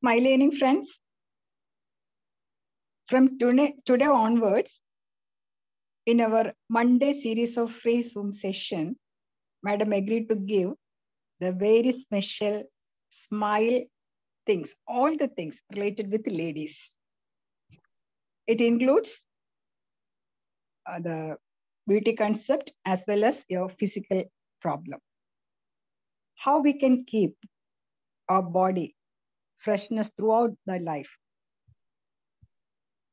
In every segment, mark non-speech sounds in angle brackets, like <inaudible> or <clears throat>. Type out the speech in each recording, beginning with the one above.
Smiling friends, from today, today onwards, in our Monday series of free Zoom session, Madam agreed to give the very special smile things, all the things related with ladies. It includes uh, the beauty concept as well as your physical problem. How we can keep our body freshness throughout the life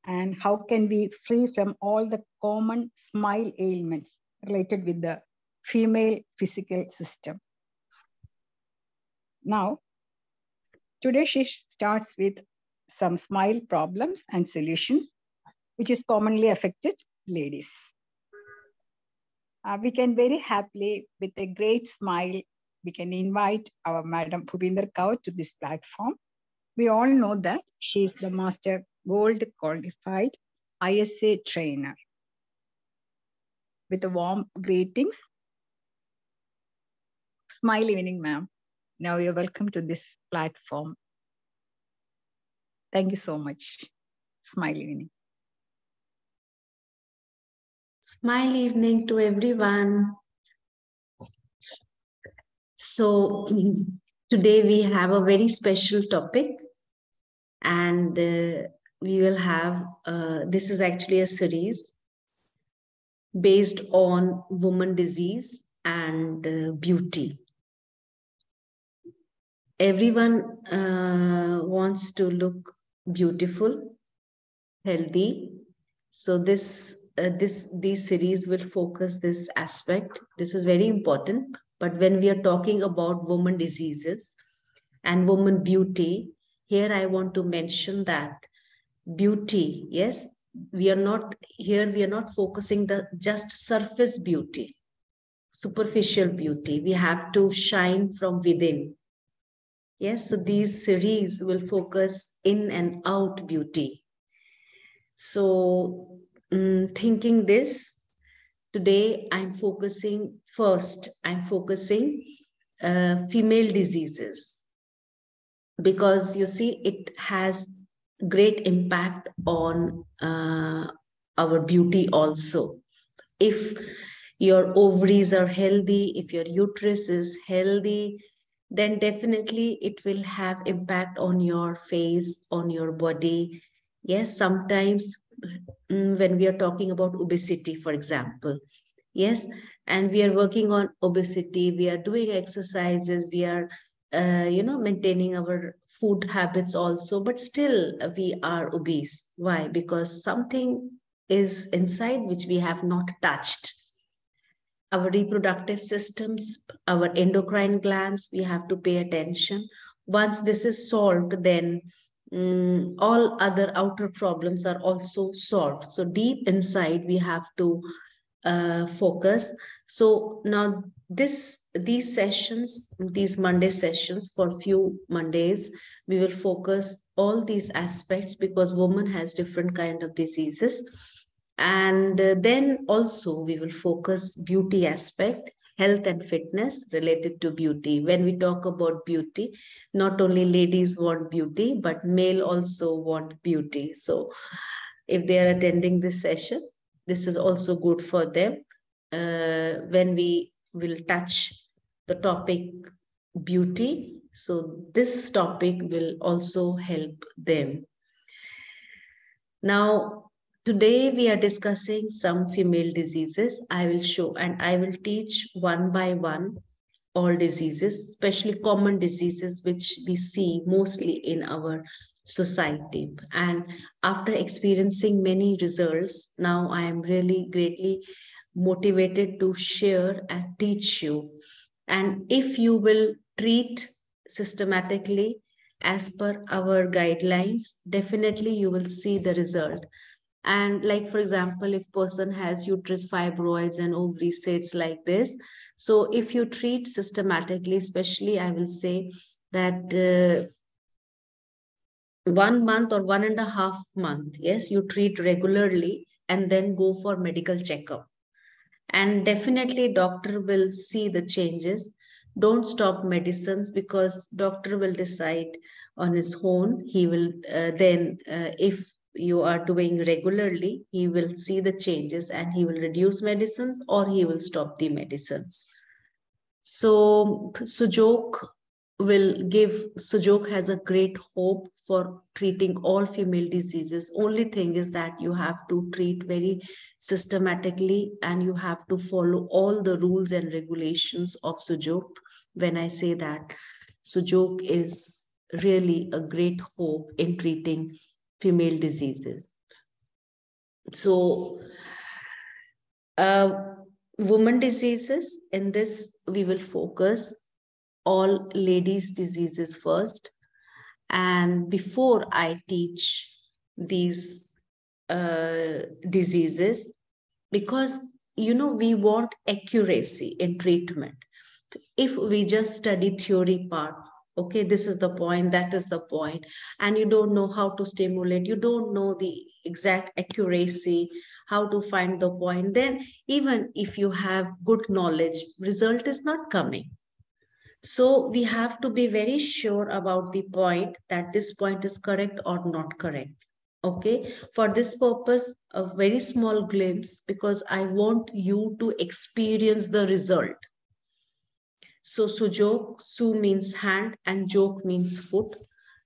and how can we free from all the common smile ailments related with the female physical system. Now, today she starts with some smile problems and solutions, which is commonly affected ladies. Uh, we can very happily, with a great smile, we can invite our Madam Bhupinder Kaur to this platform. We all know that she is the Master Gold Qualified ISA trainer. With a warm greeting, smile evening, ma'am. Now you're welcome to this platform. Thank you so much. Smile evening. Smile evening to everyone. So today we have a very special topic and uh, we will have, uh, this is actually a series based on woman disease and uh, beauty. Everyone uh, wants to look beautiful, healthy. So this uh, this these series will focus this aspect. This is very important. But when we are talking about woman diseases and woman beauty, here I want to mention that beauty, yes, we are not here, we are not focusing the just surface beauty, superficial beauty. We have to shine from within. Yes, so these series will focus in and out beauty. So, um, thinking this, today I'm focusing first, I'm focusing uh, female diseases because you see it has great impact on uh, our beauty also. If your ovaries are healthy if your uterus is healthy then definitely it will have impact on your face on your body. Yes sometimes mm, when we are talking about obesity for example yes and we are working on obesity we are doing exercises we are uh, you know maintaining our food habits also but still we are obese. Why? Because something is inside which we have not touched. Our reproductive systems our endocrine glands we have to pay attention. Once this is solved then um, all other outer problems are also solved. So deep inside we have to uh, focus. So now this these sessions these monday sessions for few mondays we will focus all these aspects because woman has different kind of diseases. And uh, then also we will focus beauty aspect health and fitness related to beauty. When we talk about beauty not only ladies want beauty but male also want beauty. So if they are attending this session this is also good for them. Uh, when we will touch the topic beauty. So this topic will also help them. Now, today we are discussing some female diseases. I will show and I will teach one by one all diseases, especially common diseases, which we see mostly in our society. And after experiencing many results, now I am really greatly motivated to share and teach you. And if you will treat systematically as per our guidelines, definitely you will see the result. And like, for example, if person has uterus fibroids and ovary cysts like this, so if you treat systematically, especially I will say that uh, one month or one and a half month, yes, you treat regularly and then go for medical checkup and definitely doctor will see the changes. Don't stop medicines because doctor will decide on his own. He will uh, then uh, if you are doing regularly he will see the changes and he will reduce medicines or he will stop the medicines. So sujok will give sujok has a great hope for treating all female diseases only thing is that you have to treat very systematically and you have to follow all the rules and regulations of sujok when i say that sujok is really a great hope in treating female diseases. So, uh, woman diseases, in this we will focus all ladies diseases first. And before I teach these uh, diseases, because you know we want accuracy in treatment. If we just study theory part, okay this is the point that is the point and you don't know how to stimulate you don't know the exact accuracy how to find the point then even if you have good knowledge result is not coming so we have to be very sure about the point that this point is correct or not correct okay for this purpose a very small glimpse because i want you to experience the result so sujok, su means hand and jok means foot.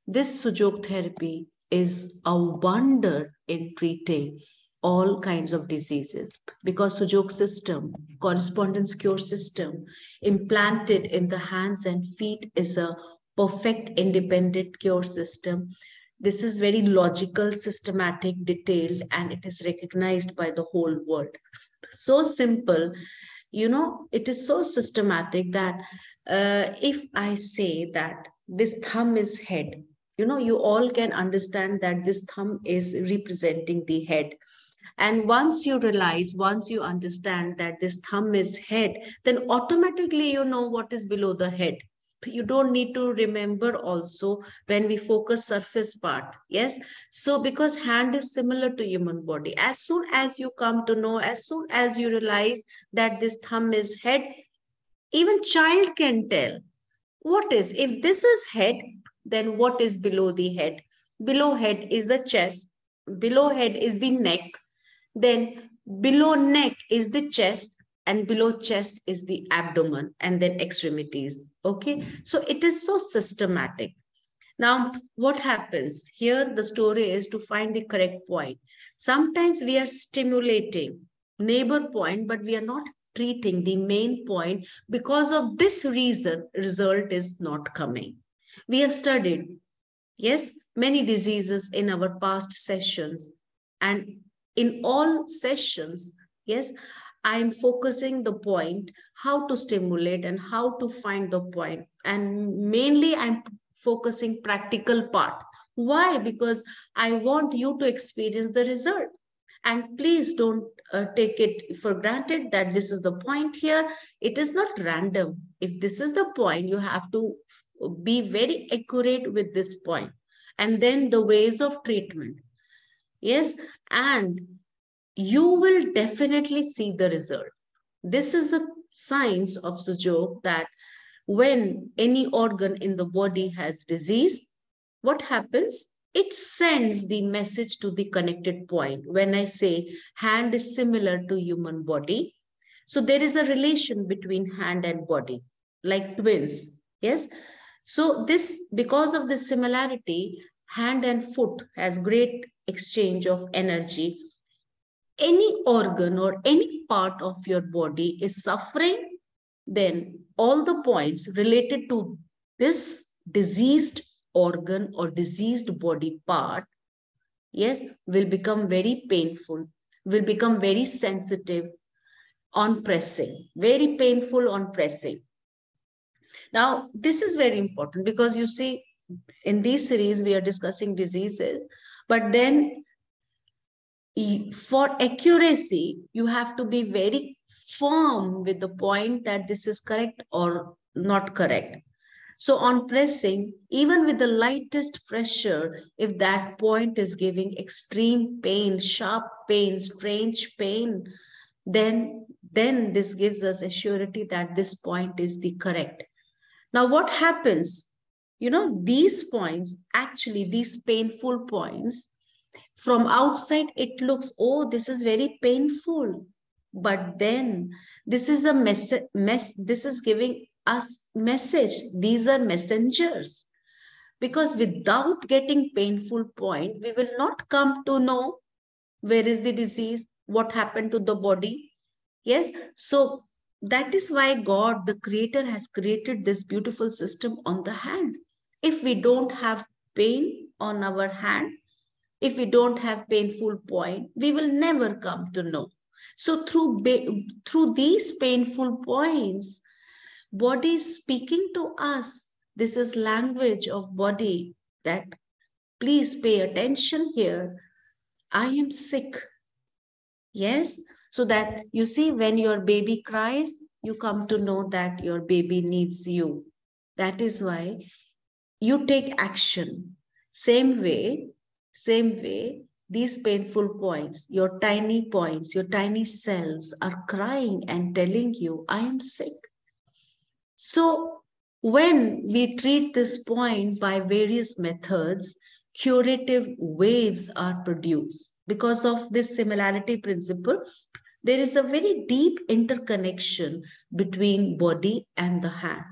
This sujok therapy is a wonder in treating all kinds of diseases because sujok system, correspondence cure system implanted in the hands and feet is a perfect independent cure system. This is very logical, systematic, detailed, and it is recognized by the whole world. So simple you know it is so systematic that uh, if i say that this thumb is head you know you all can understand that this thumb is representing the head and once you realize once you understand that this thumb is head then automatically you know what is below the head. You don't need to remember also when we focus surface part yes? So because hand is similar to human body. As soon as you come to know as soon as you realize that this thumb is head even child can tell what is if this is head then what is below the head? Below head is the chest below head is the neck then below neck is the chest and below chest is the abdomen and then extremities okay? So it is so systematic. Now what happens? Here the story is to find the correct point. Sometimes we are stimulating neighbor point but we are not treating the main point because of this reason result is not coming. We have studied yes many diseases in our past sessions and in all sessions yes I'm focusing the point, how to stimulate and how to find the point. And mainly I'm focusing practical part. Why? Because I want you to experience the result. And please don't uh, take it for granted that this is the point here. It is not random. If this is the point, you have to be very accurate with this point. And then the ways of treatment. Yes. And you will definitely see the result. This is the signs of Sujok that when any organ in the body has disease, what happens? It sends the message to the connected point. When I say hand is similar to human body, so there is a relation between hand and body, like twins. Yes. So this, because of this similarity, hand and foot has great exchange of energy any organ or any part of your body is suffering, then all the points related to this diseased organ or diseased body part, yes, will become very painful, will become very sensitive on pressing, very painful on pressing. Now, this is very important because you see, in this series, we are discussing diseases, but then for accuracy, you have to be very firm with the point that this is correct or not correct. So on pressing, even with the lightest pressure, if that point is giving extreme pain, sharp pain, strange pain, then, then this gives us a surety that this point is the correct. Now what happens? You know, these points, actually, these painful points, from outside, it looks, oh, this is very painful. But then this is a mess, mess this is giving us message. These are messengers. Because without getting painful point, we will not come to know where is the disease, what happened to the body. Yes. So that is why God, the creator, has created this beautiful system on the hand. If we don't have pain on our hand, if we don't have painful point, we will never come to know. So through, through these painful points, body is speaking to us. This is language of body that please pay attention here. I am sick. Yes, so that you see when your baby cries, you come to know that your baby needs you. That is why you take action. Same way, same way, these painful points, your tiny points, your tiny cells are crying and telling you, I am sick. So when we treat this point by various methods, curative waves are produced. Because of this similarity principle, there is a very deep interconnection between body and the hand.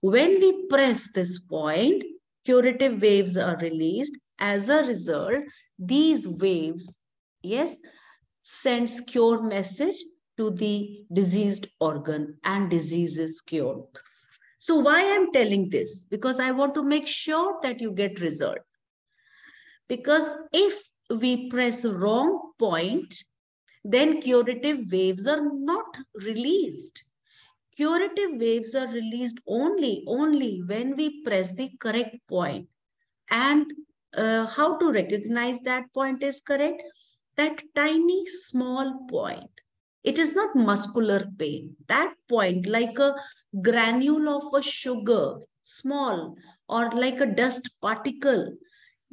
When we press this point, curative waves are released. As a result, these waves, yes, sends cure message to the diseased organ and disease is cured. So why I'm telling this? Because I want to make sure that you get result. Because if we press wrong point, then curative waves are not released. Curative waves are released only, only when we press the correct point. And uh, how to recognize that point is correct? That tiny small point. It is not muscular pain. That point, like a granule of a sugar, small, or like a dust particle,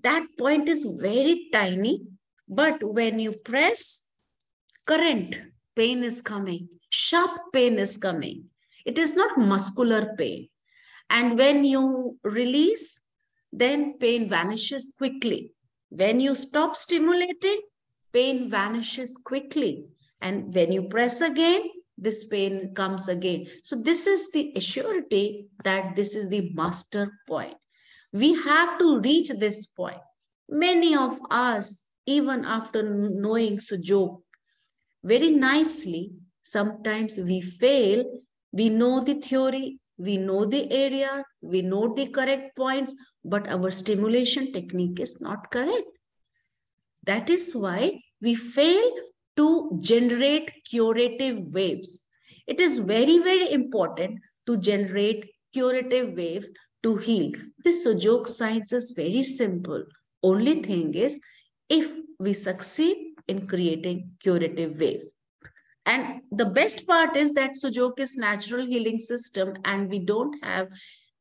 that point is very tiny. But when you press, current pain is coming, sharp pain is coming. It is not muscular pain. And when you release, then pain vanishes quickly. When you stop stimulating, pain vanishes quickly. And when you press again, this pain comes again. So this is the assurity that this is the master point. We have to reach this point. Many of us, even after knowing Sujok very nicely, sometimes we fail. We know the theory, we know the area, we know the correct points, but our stimulation technique is not correct. That is why we fail to generate curative waves. It is very, very important to generate curative waves to heal. This Sujok science is very simple. Only thing is, if we succeed in creating curative waves. And the best part is that Sujok is natural healing system and we don't have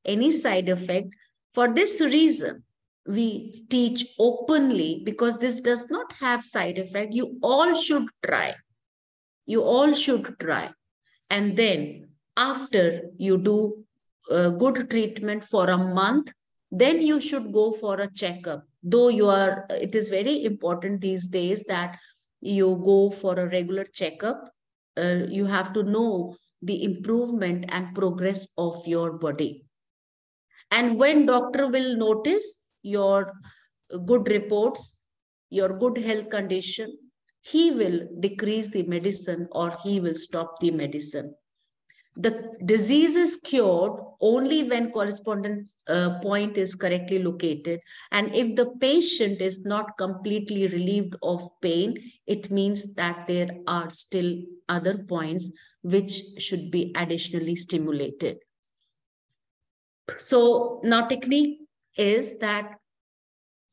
any side effect. For this reason, we teach openly because this does not have side effect. You all should try. You all should try. And then after you do good treatment for a month, then you should go for a checkup. Though you are, it is very important these days that you go for a regular checkup uh, you have to know the improvement and progress of your body. And when doctor will notice your good reports your good health condition he will decrease the medicine or he will stop the medicine the disease is cured only when correspondence uh, point is correctly located. And if the patient is not completely relieved of pain it means that there are still other points which should be additionally stimulated. So now technique is that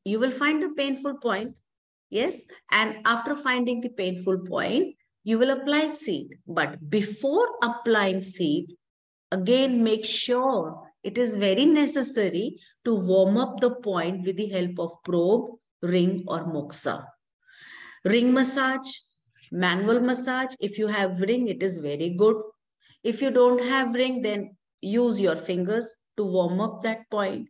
you will find the painful point yes and after finding the painful point you will apply seed. But before applying seed, again, make sure it is very necessary to warm up the point with the help of probe, ring or moxa. Ring massage, manual massage. If you have ring, it is very good. If you don't have ring, then use your fingers to warm up that point.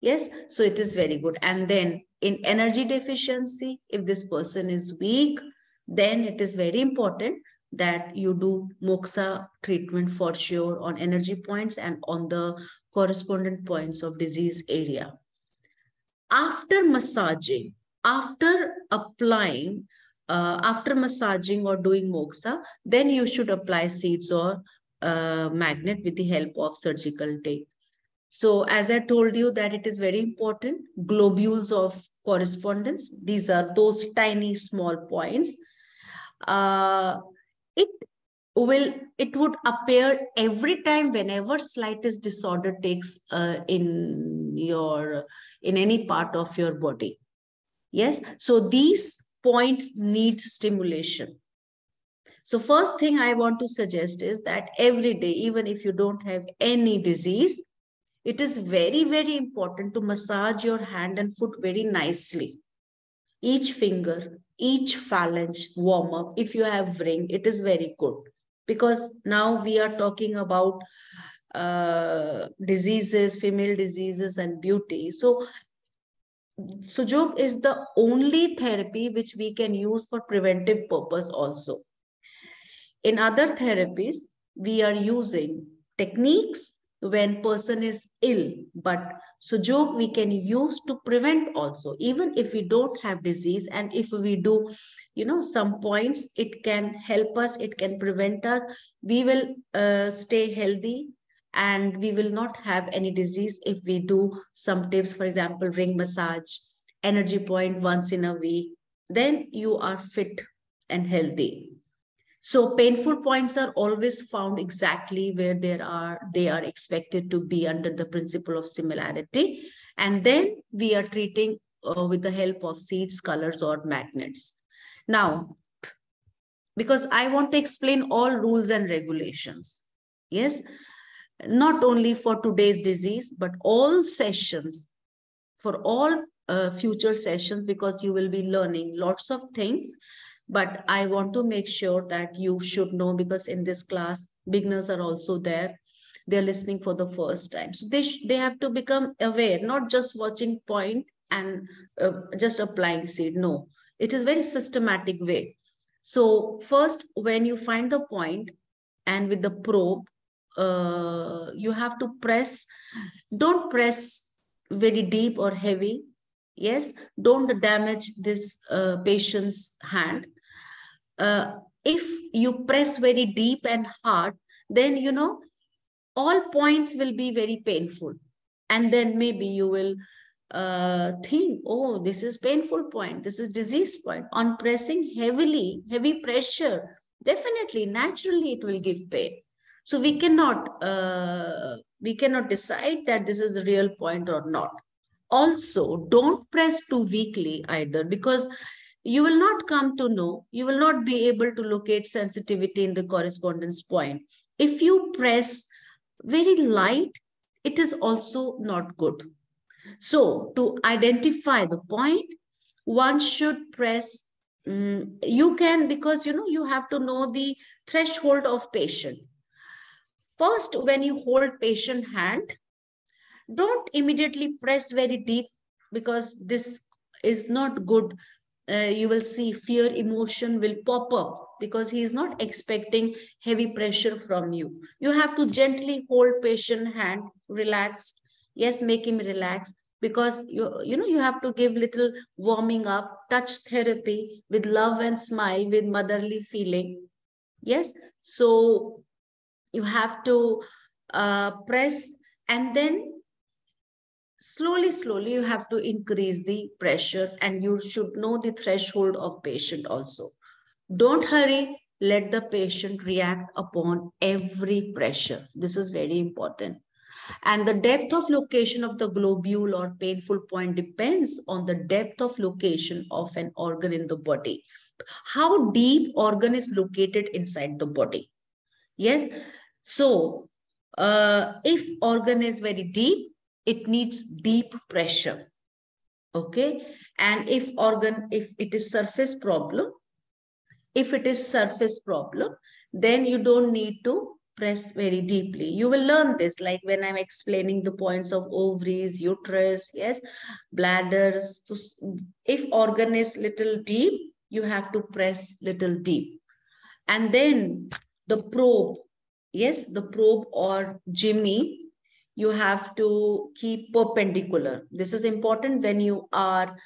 Yes, so it is very good. And then in energy deficiency, if this person is weak, then it is very important that you do moxa treatment for sure on energy points and on the correspondent points of disease area. After massaging, after applying, uh, after massaging or doing moxa, then you should apply seeds or uh, magnet with the help of surgical tape. So as I told you that it is very important, globules of correspondence, these are those tiny small points. Uh, it will it would appear every time whenever slightest disorder takes uh, in your in any part of your body. Yes? So these points need stimulation. So first thing i want to suggest is that every day even if you don't have any disease it is very very important to massage your hand and foot very nicely. Each finger each phalange warm up. If you have ring, it is very good because now we are talking about uh, diseases, female diseases, and beauty. So, Sujok is the only therapy which we can use for preventive purpose also. In other therapies, we are using techniques when person is ill, but Sujok we can use to prevent also, even if we don't have disease and if we do, you know, some points, it can help us, it can prevent us. We will uh, stay healthy and we will not have any disease if we do some tips, for example, ring massage, energy point once in a week, then you are fit and healthy. So painful points are always found exactly where there are they are expected to be under the principle of similarity. And then we are treating uh, with the help of seeds, colors, or magnets. Now, because I want to explain all rules and regulations. Yes, not only for today's disease, but all sessions, for all uh, future sessions, because you will be learning lots of things but i want to make sure that you should know because in this class beginners are also there. They're listening for the first time. So they they have to become aware not just watching point and uh, just applying seed. No it is very systematic way. So first when you find the point and with the probe uh, you have to press don't press very deep or heavy. Yes don't damage this uh, patient's hand uh, if you press very deep and hard, then you know all points will be very painful. And then maybe you will uh, think, oh, this is painful point, this is disease point. On pressing heavily, heavy pressure, definitely, naturally, it will give pain. So we cannot uh, we cannot decide that this is a real point or not. Also, don't press too weakly either because you will not come to know, you will not be able to locate sensitivity in the correspondence point. If you press very light, it is also not good. So to identify the point, one should press, um, you can, because you know, you have to know the threshold of patient. First, when you hold patient hand, don't immediately press very deep because this is not good uh, you will see fear emotion will pop up because he is not expecting heavy pressure from you. You have to gently hold patient hand relaxed. Yes make him relax because you you know you have to give little warming up touch therapy with love and smile with motherly feeling. Yes so you have to uh, press and then slowly, slowly you have to increase the pressure and you should know the threshold of patient also. Don't hurry, let the patient react upon every pressure. This is very important. And the depth of location of the globule or painful point depends on the depth of location of an organ in the body. How deep organ is located inside the body. Yes. So uh, if organ is very deep, it needs deep pressure okay and if organ if it is surface problem if it is surface problem then you don't need to press very deeply. You will learn this like when I'm explaining the points of ovaries, uterus, yes, bladders. If organ is little deep, you have to press little deep. And then the probe, yes, the probe or jimmy, you have to keep perpendicular. This is important when you are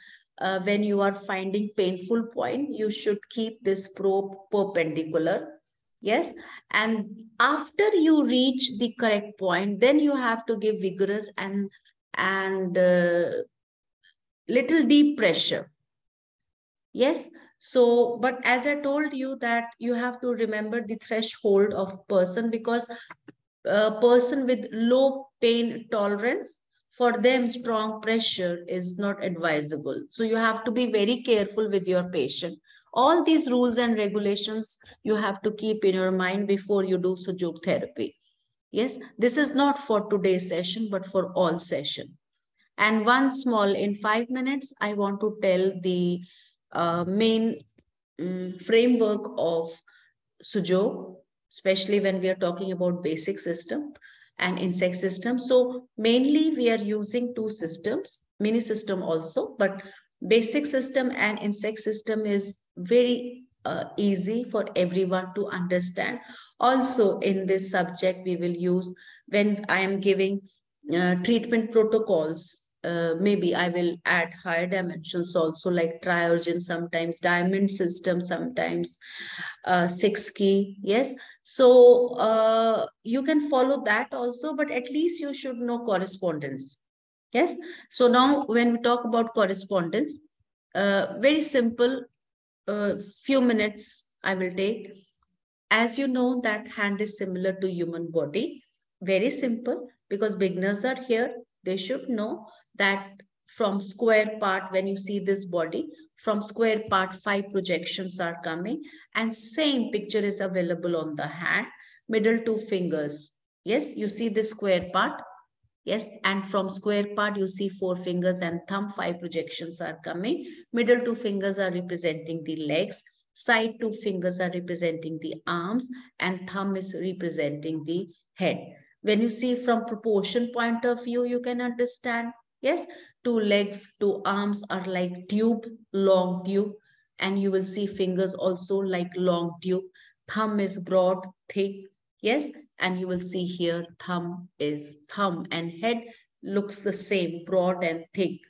uh, when you are finding painful point, you should keep this probe perpendicular Yes. And after you reach the correct point, then you have to give vigorous and, and uh, little deep pressure. Yes. So, but as I told you that you have to remember the threshold of person because a person with low pain tolerance, for them, strong pressure is not advisable. So you have to be very careful with your patient. All these rules and regulations you have to keep in your mind before you do Sujok therapy. Yes, this is not for today's session, but for all session. And one small, in five minutes, I want to tell the uh, main um, framework of Sujok, especially when we are talking about basic system and insect system. So mainly we are using two systems, mini system also, but basic system and insect system is very uh, easy for everyone to understand. Also in this subject, we will use when I am giving uh, treatment protocols, uh, maybe I will add higher dimensions also like triorigin, sometimes diamond system, sometimes uh, six Ki. Yes. So uh, you can follow that also, but at least you should know correspondence. Yes. So now when we talk about correspondence, uh, very simple, uh, few minutes I will take. As you know that hand is similar to human body. Very simple because beginners are here. They should know that from square part, when you see this body, from square part, five projections are coming and same picture is available on the hand, middle two fingers. Yes, you see this square part, Yes, and from square part, you see four fingers and thumb, five projections are coming. Middle two fingers are representing the legs. Side two fingers are representing the arms and thumb is representing the head. When you see from proportion point of view, you can understand. Yes, two legs, two arms are like tube, long tube. And you will see fingers also like long tube. Thumb is broad, thick. Yes, and you will see here thumb is thumb and head looks the same broad and thick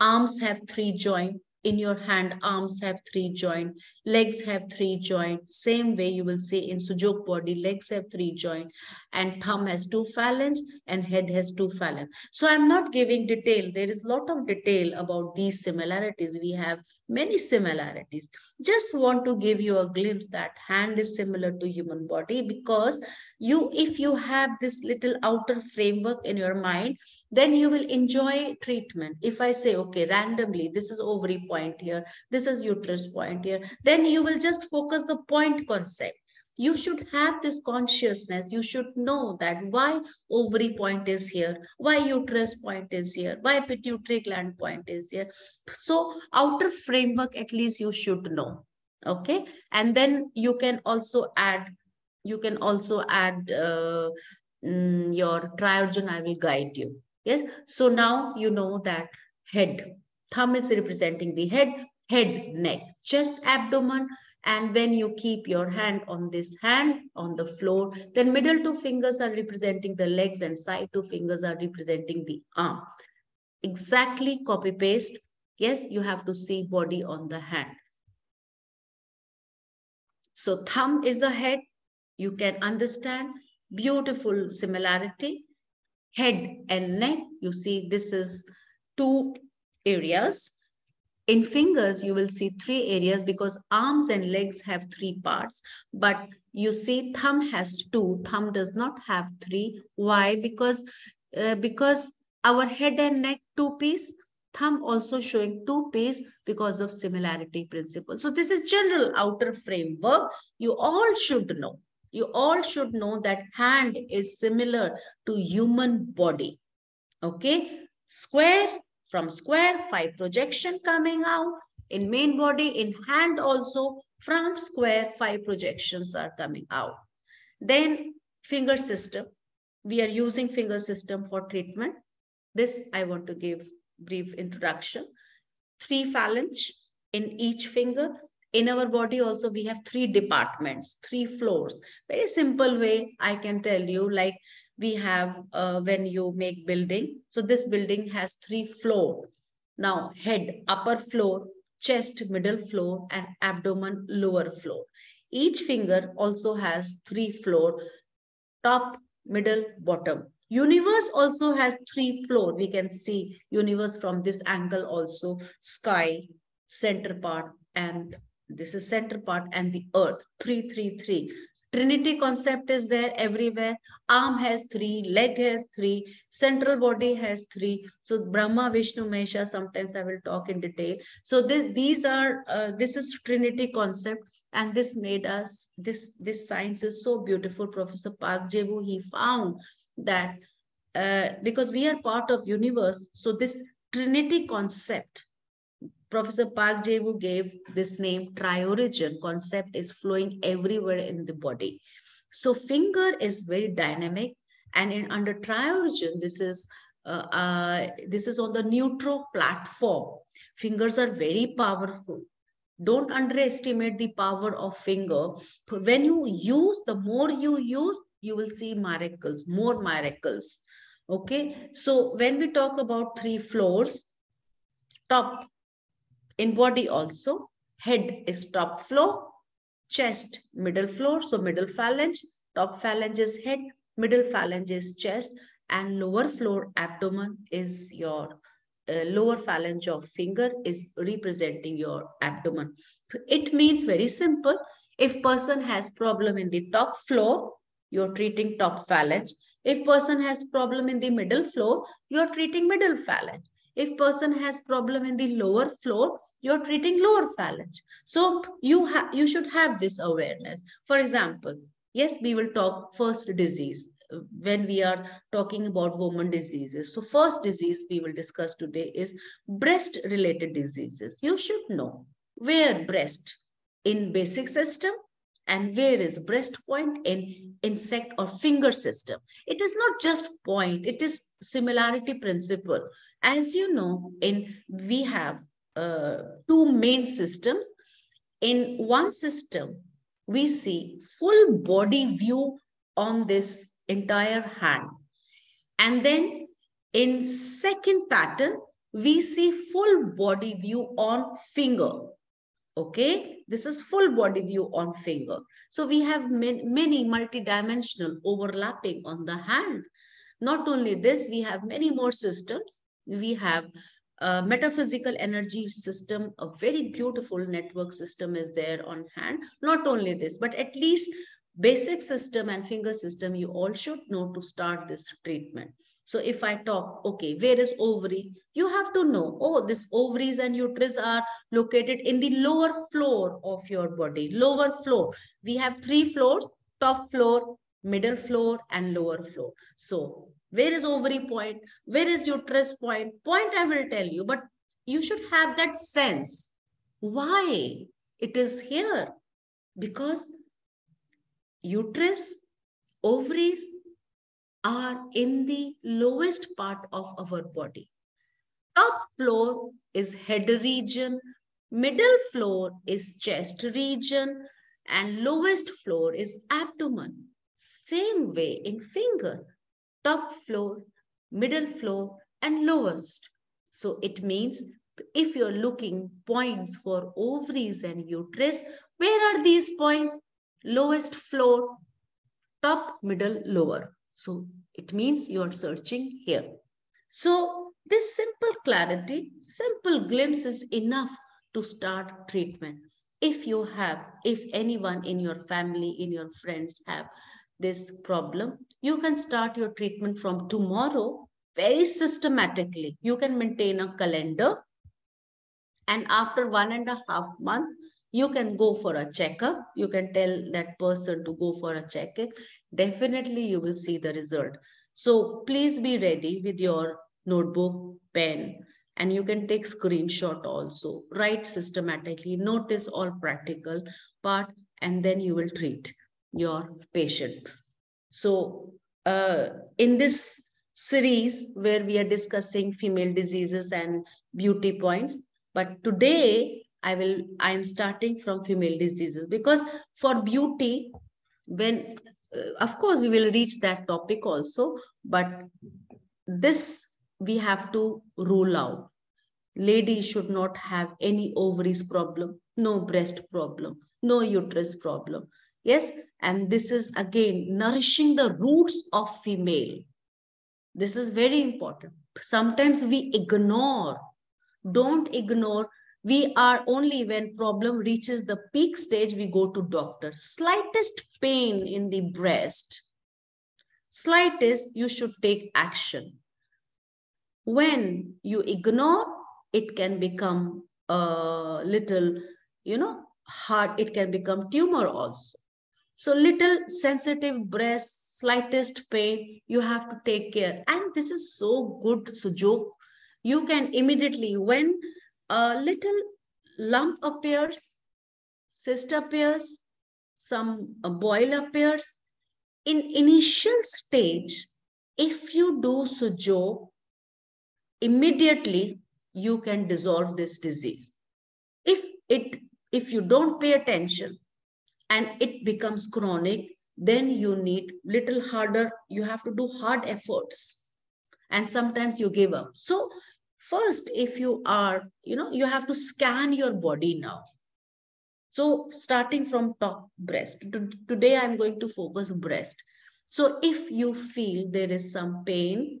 arms have three joint in your hand arms have three joint legs have three joint same way you will see in sujok body legs have three joint and thumb has two phalanx and head has two phalanx so i'm not giving detail. There is lot of detail about these similarities we have many similarities. Just want to give you a glimpse that hand is similar to human body because you if you have this little outer framework in your mind then you will enjoy treatment. If i say okay randomly this is ovary point here this is uterus point here then you will just focus the point concept you should have this consciousness you should know that why ovary point is here why uterus point is here why pituitary gland point is here so outer framework at least you should know okay and then you can also add you can also add uh, mm, your triorigin. I will guide you. Yes. So now you know that head. Thumb is representing the head, head, neck, chest, abdomen. And when you keep your hand on this hand on the floor, then middle two fingers are representing the legs and side two fingers are representing the arm. Exactly copy paste. Yes, you have to see body on the hand. So thumb is the head, you can understand beautiful similarity. Head and neck, you see this is two areas. In fingers, you will see three areas because arms and legs have three parts. But you see thumb has two. Thumb does not have three. Why? Because, uh, because our head and neck two piece, thumb also showing two piece because of similarity principle. So this is general outer framework. You all should know you all should know that hand is similar to human body. Okay. Square, from square, five projection coming out. In main body, in hand also, from square, five projections are coming out. Then finger system. We are using finger system for treatment. This I want to give brief introduction. Three phalange in each finger. In our body also we have three departments, three floors. Very simple way I can tell you like we have uh, when you make building. So this building has three floor. Now head, upper floor, chest, middle floor and abdomen, lower floor. Each finger also has three floor, top, middle, bottom. Universe also has three floor. We can see universe from this angle also, sky, center part, and this is center part and the earth, three, three, three. Trinity concept is there everywhere. Arm has three, leg has three, central body has three. So Brahma, Vishnu, Mahesha, sometimes I will talk in detail. So this, these are, uh, this is Trinity concept and this made us, this, this science is so beautiful. Professor Park Jae-woo, he found that uh, because we are part of universe, so this Trinity concept Professor Park Jae-woo gave this name triorigin concept is flowing everywhere in the body. So finger is very dynamic and in under triorigin, this is uh, uh, this is on the neutro platform. Fingers are very powerful. Don't underestimate the power of finger. When you use, the more you use, you will see miracles, more miracles. Okay. So when we talk about three floors, top in body also, head is top floor, chest middle floor, so middle phalange, top phalange is head, middle phalange is chest, and lower floor abdomen is your uh, lower phalange of finger is representing your abdomen. It means very simple. If person has problem in the top floor, you're treating top phalange. If person has problem in the middle floor, you're treating middle phalange. If person has problem in the lower floor, you're treating lower phalange. So you have you should have this awareness. For example, yes, we will talk first disease when we are talking about woman diseases. So first disease we will discuss today is breast related diseases. You should know where breast in basic system and where is breast point in insect or finger system. It is not just point, it is similarity principle. As you know, in we have uh, two main systems. In one system, we see full body view on this entire hand. And then in second pattern, we see full body view on finger. Okay, this is full body view on finger. So we have many, many multidimensional overlapping on the hand. Not only this, we have many more systems. We have metaphysical energy system, a very beautiful network system is there on hand. Not only this, but at least basic system and finger system, you all should know to start this treatment. So if I talk, okay, where is ovary? You have to know, oh, this ovaries and uterus are located in the lower floor of your body, lower floor. We have three floors, top floor, middle floor, and lower floor. So where is ovary point? Where is uterus point? Point I will tell you, but you should have that sense. Why it is here? Because uterus, ovaries are in the lowest part of our body. Top floor is head region, middle floor is chest region, and lowest floor is abdomen. Same way in finger top floor, middle floor, and lowest. So it means if you're looking points for ovaries and uterus, where are these points? Lowest floor, top, middle, lower. So it means you're searching here. So this simple clarity, simple glimpse is enough to start treatment. If you have, if anyone in your family, in your friends have this problem, you can start your treatment from tomorrow very systematically. You can maintain a calendar and after one and a half month, you can go for a checkup. You can tell that person to go for a checkup. Definitely you will see the result. So please be ready with your notebook, pen, and you can take screenshot also. Write systematically, notice all practical part, and then you will treat your patient. So uh, in this series where we are discussing female diseases and beauty points, but today I will, I am starting from female diseases because for beauty, when, Uh, of course, we will reach that topic also, but this we have to rule out. lady should not have any ovaries problem, no breast problem, no uterus problem. Yes, and this is again nourishing the roots of female. This is very important. Sometimes we ignore, don't ignore we are only when problem reaches the peak stage we go to doctor. Slightest pain in the breast slightest you should take action. When you ignore it can become a little you know hard it can become tumor also. So little sensitive breast slightest pain you have to take care. And this is so good sujok you can immediately when a little lump appears, cyst appears, some boil appears. In initial stage, if you do sujok, immediately you can dissolve this disease. If it if you don't pay attention and it becomes chronic, then you need little harder, you have to do hard efforts. And sometimes you give up. So first if you are you know you have to scan your body now. So starting from top breast today i'm going to focus breast. So if you feel there is some pain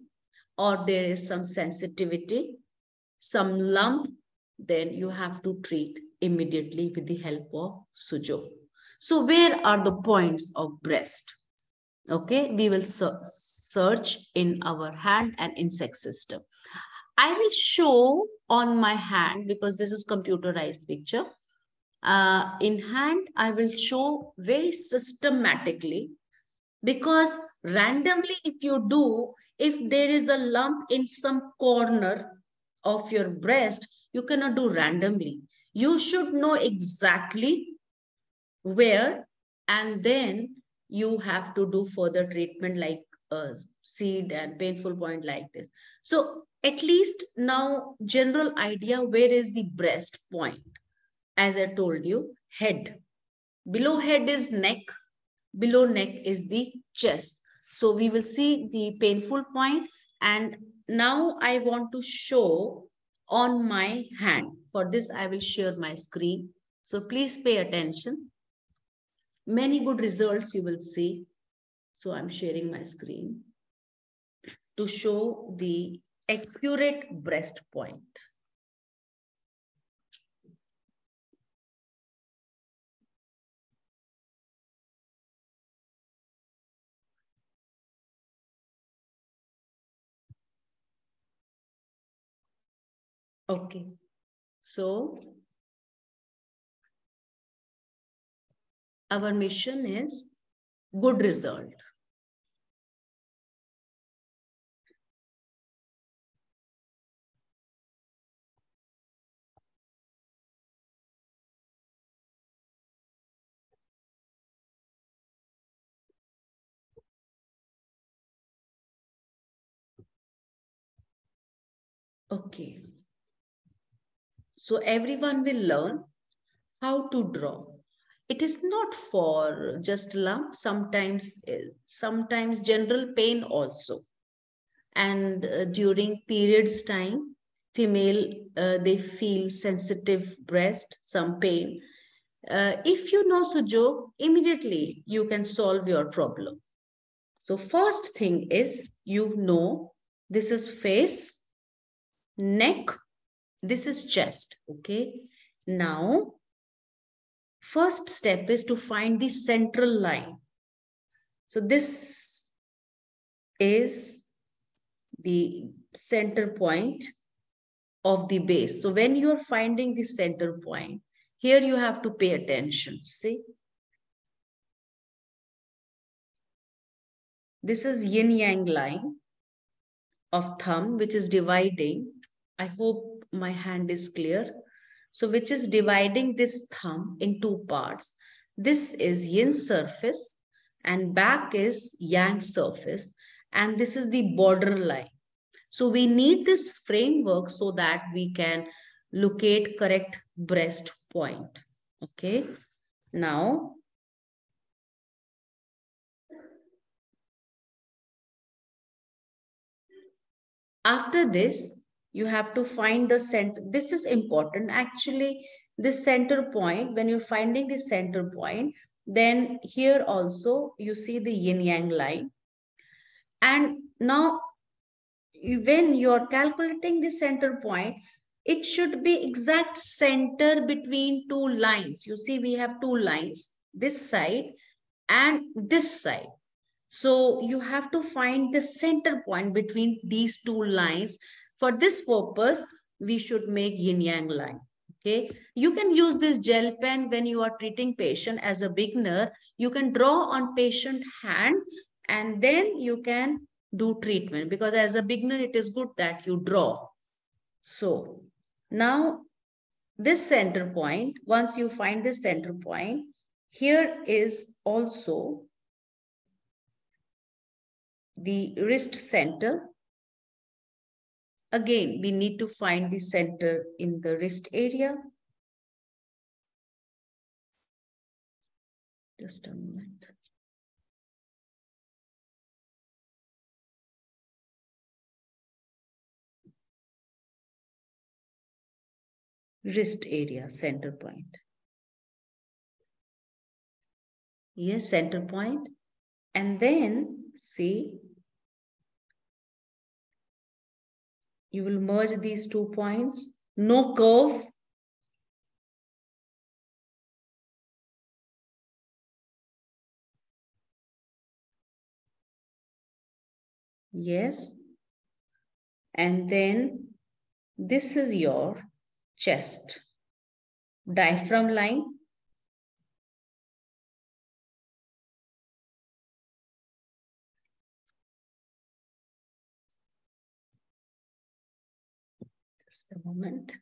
or there is some sensitivity some lump then you have to treat immediately with the help of sujok. So where are the points of breast? Okay we will search in our hand and insect system I will show on my hand because this is computerized picture. Uh, in hand, I will show very systematically because randomly if you do, if there is a lump in some corner of your breast, you cannot do randomly. You should know exactly where and then you have to do further treatment like a seed and painful point like this. So at least now general idea where is the breast point? As i told you head. Below head is neck. Below neck is the chest. So we will see the painful point. And now i want to show on my hand. For this i will share my screen. So please pay attention. Many good results you will see. So i'm sharing my screen to show the accurate breast point. Okay, so our mission is good result. Okay. So everyone will learn how to draw. It is not for just lump, sometimes, sometimes general pain also. And uh, during periods time, female, uh, they feel sensitive breast, some pain. Uh, if you know Sujok, immediately you can solve your problem. So first thing is you know this is face, neck, this is chest, okay? Now, first step is to find the central line. So this is the center point of the base. So when you're finding the center point, here you have to pay attention, see? This is yin-yang line of thumb, which is dividing I hope my hand is clear. So which is dividing this thumb in two parts. This is yin surface and back is yang surface and this is the borderline. So we need this framework so that we can locate correct breast point. Okay. Now, after this, you have to find the center. This is important. Actually, this center point, when you're finding the center point, then here also you see the yin yang line. And now when you're calculating the center point, it should be exact center between two lines. You see, we have two lines, this side and this side. So you have to find the center point between these two lines. For this purpose, we should make yin yang line. Okay, you can use this gel pen when you are treating patient as a beginner. You can draw on patient hand and then you can do treatment because as a beginner, it is good that you draw. So now this center point, once you find this center point, here is also the wrist center. Again, we need to find the center in the wrist area. Just a moment. wrist area, center point. Yes, center point. And then see, you will merge these two points. No curve. Yes. And then this is your chest. Diaphragm line. A moment.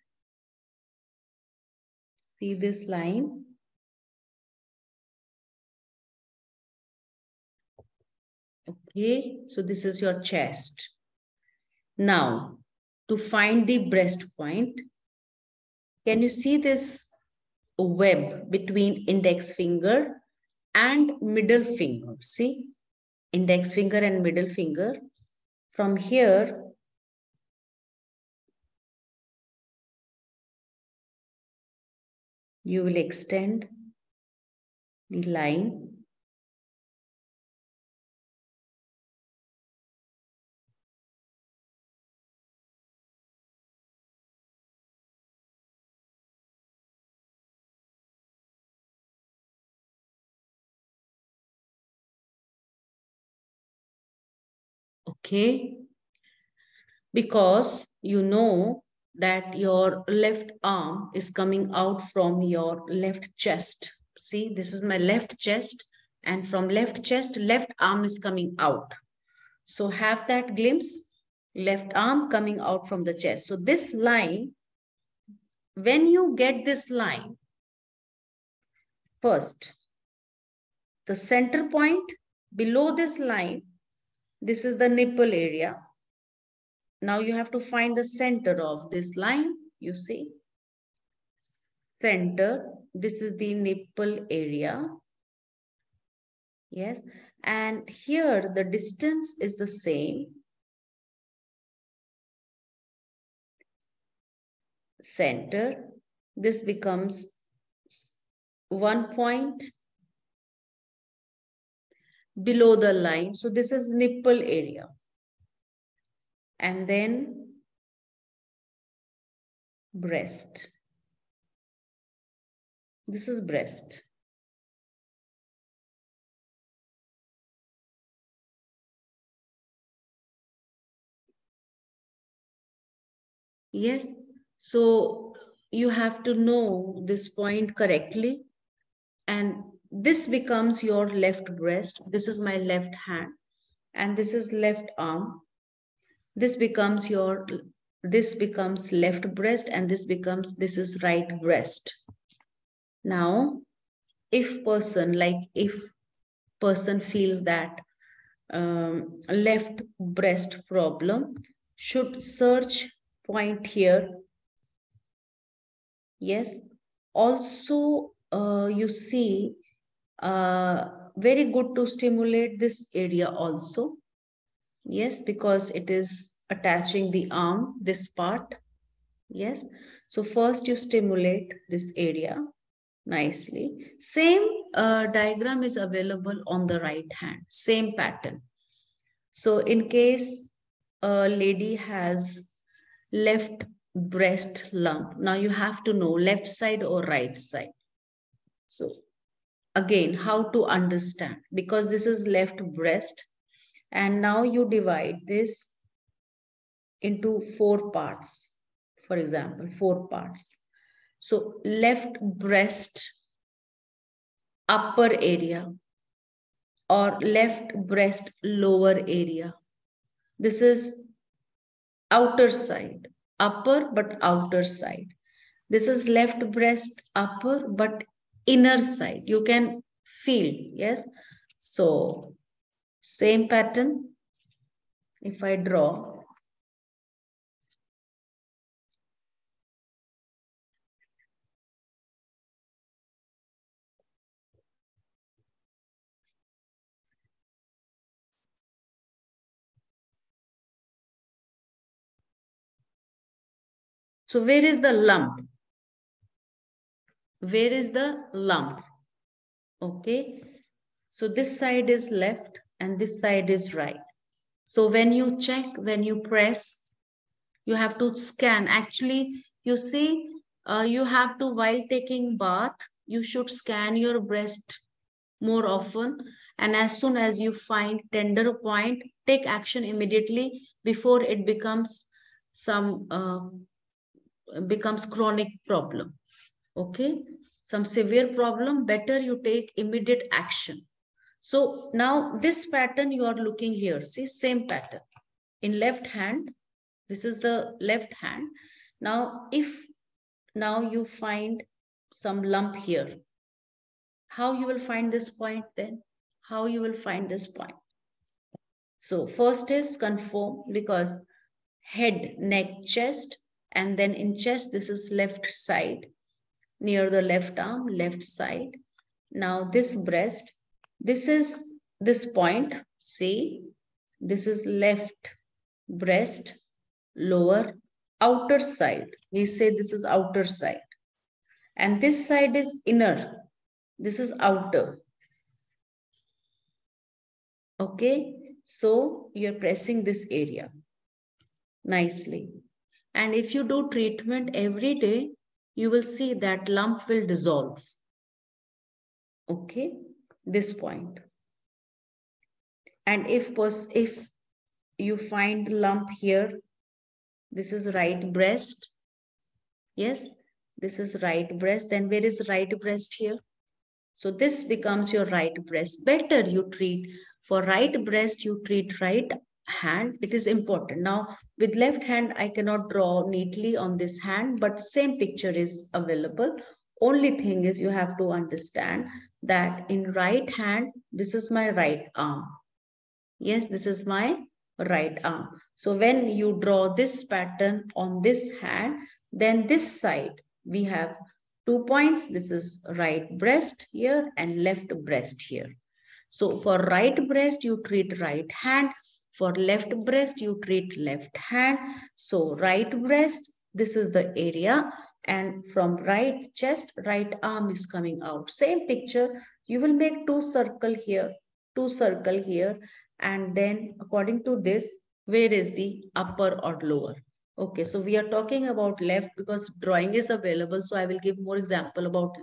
See this line? Okay, so this is your chest. Now, to find the breast point, can you see this web between index finger and middle finger? See, index finger and middle finger. From here, you will extend the line Okay. Because you know that your left arm is coming out from your left chest. See, this is my left chest. And from left chest, left arm is coming out. So have that glimpse, left arm coming out from the chest. So this line, when you get this line, first, the center point below this line this is the nipple area. Now you have to find the center of this line, you see. Center, this is the nipple area. Yes, and here the distance is the same. Center, this becomes one point below the line. So this is nipple area. And then breast. This is breast. Yes, so you have to know this point correctly and this becomes your left breast. This is my left hand. And this is left arm. This becomes your, this becomes left breast and this becomes, this is right breast. Now, if person, like if person feels that um, left breast problem should search point here. Yes. Also uh, you see uh, very good to stimulate this area also yes because it is attaching the arm this part. Yes. So first you stimulate this area nicely. Same uh, diagram is available on the right hand same pattern. So in case a lady has left breast lump now you have to know left side or right side. So again how to understand? Because this is left breast and now you divide this into four parts for example four parts. So left breast upper area or left breast lower area. This is outer side upper but outer side. This is left breast upper but inner side. You can feel yes? So same pattern if i draw So where is the lump? Where is the lump? Okay. So this side is left and this side is right. So when you check, when you press, you have to scan. Actually, you see, uh, you have to, while taking bath, you should scan your breast more often. And as soon as you find tender point, take action immediately before it becomes some uh, becomes chronic problem okay some severe problem better you take immediate action so now this pattern you are looking here. See same pattern. In left hand this is the left hand. Now if now you find some lump here how you will find this point then? How you will find this point? So first is confirm because head neck chest and then in chest, this is left side, near the left arm, left side. Now this breast, this is this point, see, this is left breast, lower, outer side. We say this is outer side. And this side is inner. This is outer. Okay, so you're pressing this area nicely. And if you do treatment every day, you will see that lump will dissolve. Okay, this point. And if, if you find lump here, this is right breast. Yes, this is right breast. Then where is right breast here? So this becomes your right breast. Better you treat for right breast, you treat right hand it is important now with left hand i cannot draw neatly on this hand but same picture is available only thing is you have to understand that in right hand this is my right arm. Yes this is my right arm. So when you draw this pattern on this hand then this side we have two points. This is right breast here and left breast here. So for right breast you treat right hand. For left breast, you treat left hand. So right breast, this is the area. And from right chest, right arm is coming out. Same picture, you will make two circle here, two circle here. And then according to this, where is the upper or lower? Okay, so we are talking about left because drawing is available. So I will give more example about,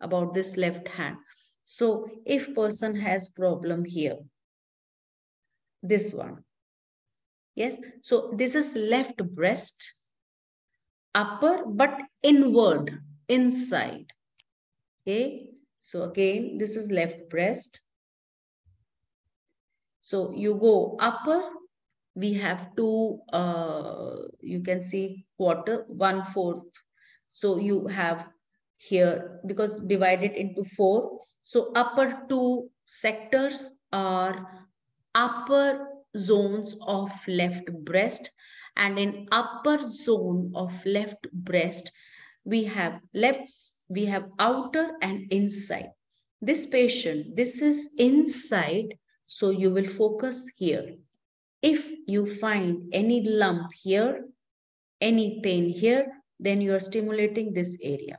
about this left hand. So if person has problem here, this one. Yes, so this is left breast, upper but inward, inside. Okay, so again, this is left breast. So you go upper, we have two, uh, you can see quarter, one fourth. So you have here, because divided into four. So upper two sectors are upper zones of left breast and in upper zone of left breast we have left we have outer and inside. This patient this is inside so you will focus here. If you find any lump here any pain here then you are stimulating this area.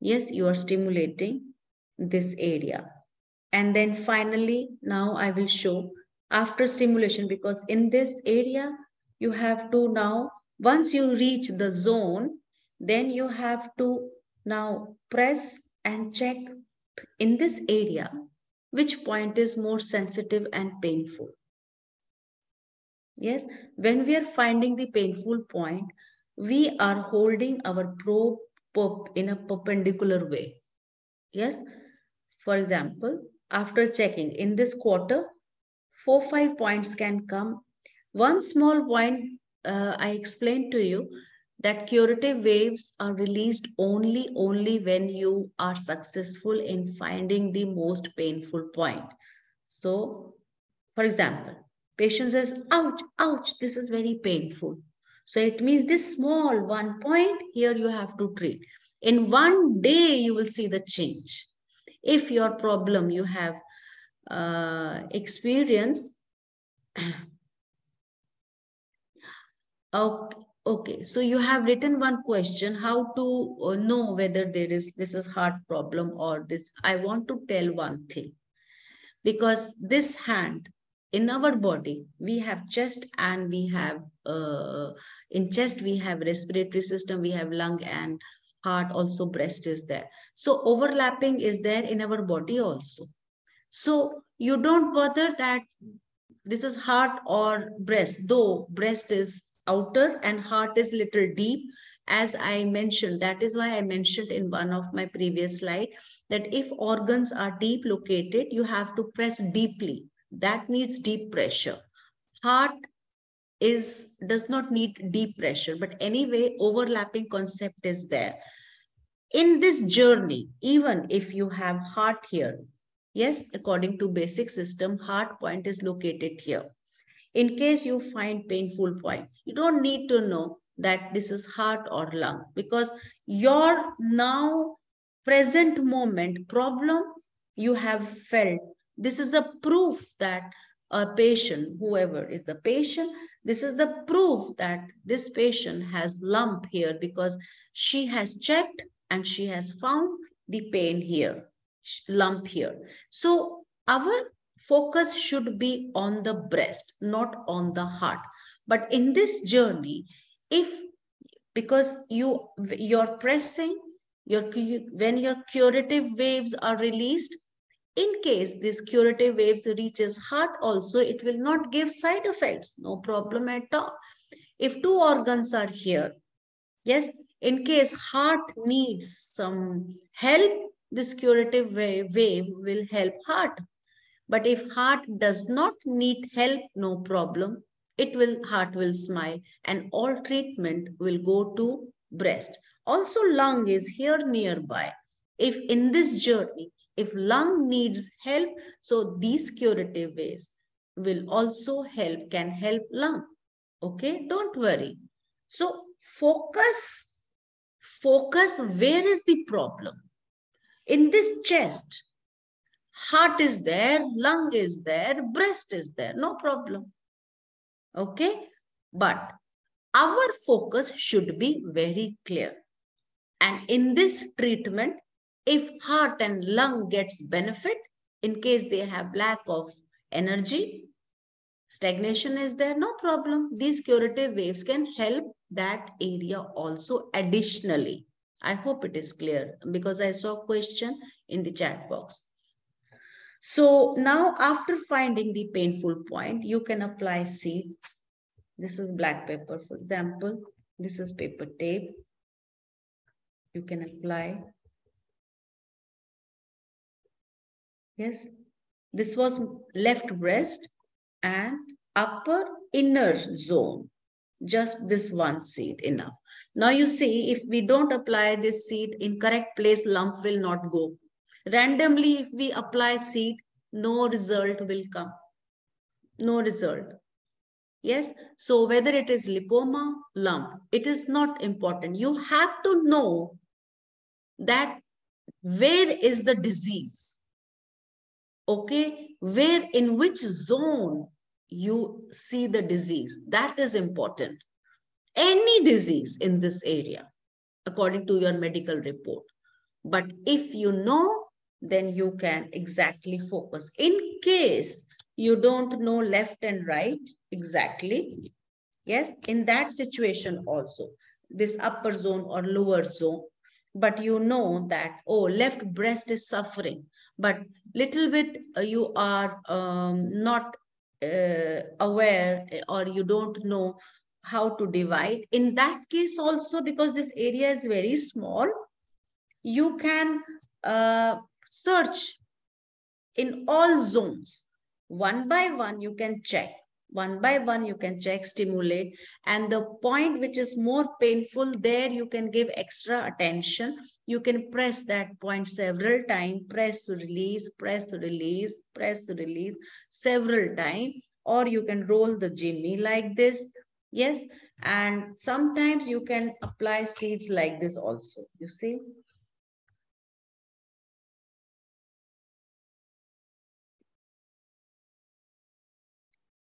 Yes you are stimulating this area. And then finally now i will show after stimulation because in this area you have to now once you reach the zone then you have to now press and check in this area which point is more sensitive and painful. Yes when we are finding the painful point we are holding our probe in a perpendicular way. Yes for example after checking in this quarter four five points can come one small point uh, i explained to you that curative waves are released only only when you are successful in finding the most painful point. So for example patient says ouch ouch this is very painful. So it means this small one point here you have to treat. In one day you will see the change. If your problem you have uh, experience okay Okay, so you have written one question, how to uh, know whether there is, this is heart problem or this. I want to tell one thing, because this hand in our body, we have chest and we have, uh, in chest, we have respiratory system, we have lung and heart, also breast is there. So overlapping is there in our body also. So you don't bother that this is heart or breast, though breast is outer and heart is little deep. As i mentioned that is why i mentioned in one of my previous slide that if organs are deep located you have to press deeply. That needs deep pressure. Heart is does not need deep pressure but anyway overlapping concept is there. In this journey even if you have heart here yes according to basic system heart point is located here in case you find painful point, you don't need to know that this is heart or lung because your now present moment problem you have felt. This is the proof that a patient, whoever is the patient, this is the proof that this patient has lump here because she has checked and she has found the pain here, lump here. So our focus should be on the breast, not on the heart. But in this journey, if because you you're pressing your when your curative waves are released, in case this curative waves reaches heart also, it will not give side effects, no problem at all. If two organs are here, yes, in case heart needs some help, this curative wave, wave will help heart. But if heart does not need help, no problem. It will, heart will smile and all treatment will go to breast. Also lung is here nearby. If in this journey, if lung needs help, so these curative ways will also help, can help lung. Okay, don't worry. So focus, focus, where is the problem? In this chest, Heart is there, lung is there, breast is there, no problem. Okay? But our focus should be very clear. And in this treatment, if heart and lung gets benefit, in case they have lack of energy, stagnation is there, no problem. These curative waves can help that area also additionally. I hope it is clear because I saw question in the chat box. So now after finding the painful point, you can apply seeds. This is black pepper, for example. This is paper tape. You can apply. Yes, this was left breast and upper inner zone. Just this one seed enough. Now you see, if we don't apply this seed in correct place, lump will not go Randomly, if we apply seed, no result will come. No result. Yes. So whether it is lipoma, lump, it is not important. You have to know that where is the disease? Okay. Where, in which zone you see the disease. That is important. Any disease in this area, according to your medical report. But if you know, then you can exactly focus. In case you don't know left and right exactly, yes, in that situation also, this upper zone or lower zone, but you know that, oh, left breast is suffering, but little bit uh, you are um, not uh, aware or you don't know how to divide. In that case also, because this area is very small, you can uh, search in all zones. One by one, you can check. One by one, you can check, stimulate. And the point which is more painful, there you can give extra attention. You can press that point several times, press, release, press, release, press, release several times. Or you can roll the jimmy like this. Yes. And sometimes you can apply seeds like this also. You see?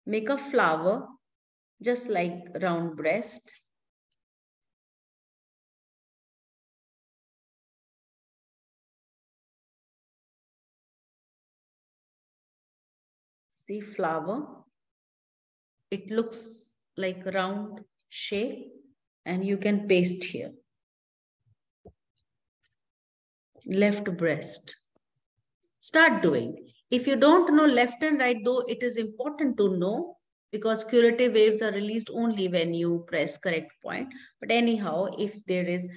Make a flower just like round breast. See flower. It looks like round shape and you can paste here. Left breast. Start doing. If you don't know left and right, though, it is important to know because curative waves are released only when you press correct point. But anyhow, if there is,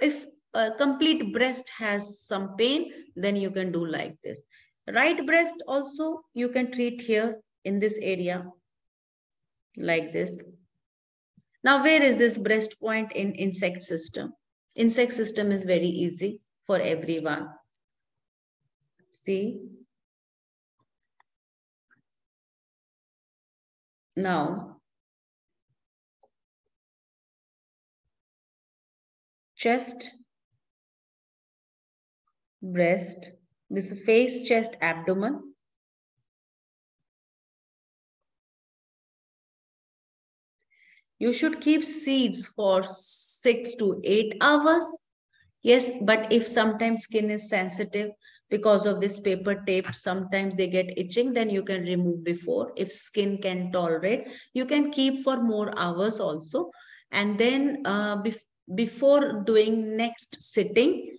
if a complete breast has some pain, then you can do like this. Right breast also, you can treat here in this area like this. Now, where is this breast point in insect system? Insect system is very easy for everyone. See, Now, chest, breast, this face, chest, abdomen. You should keep seeds for six to eight hours. Yes, but if sometimes skin is sensitive, because of this paper tape sometimes they get itching then you can remove before. If skin can tolerate you can keep for more hours also. And then uh, bef before doing next sitting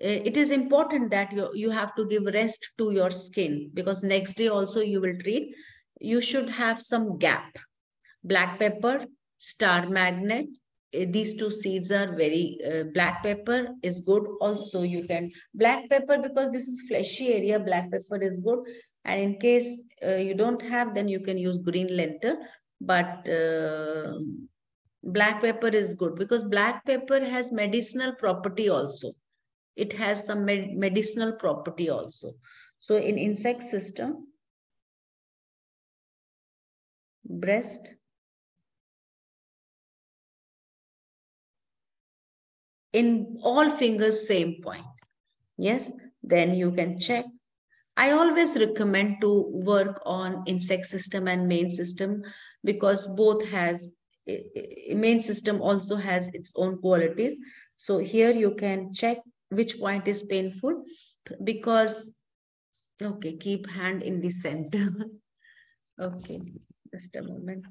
eh, it is important that you, you have to give rest to your skin because next day also you will treat. You should have some gap. Black pepper star magnet these two seeds are very uh, black pepper is good also you can black pepper because this is fleshy area black pepper is good. And in case uh, you don't have then you can use green lentil but uh, black pepper is good because black pepper has medicinal property also. It has some med medicinal property also. So in insect system breast in all fingers same point. Yes, then you can check. I always recommend to work on insect system and main system because both has main system also has its own qualities. So here you can check which point is painful because, okay, keep hand in the center. <laughs> okay, just a moment.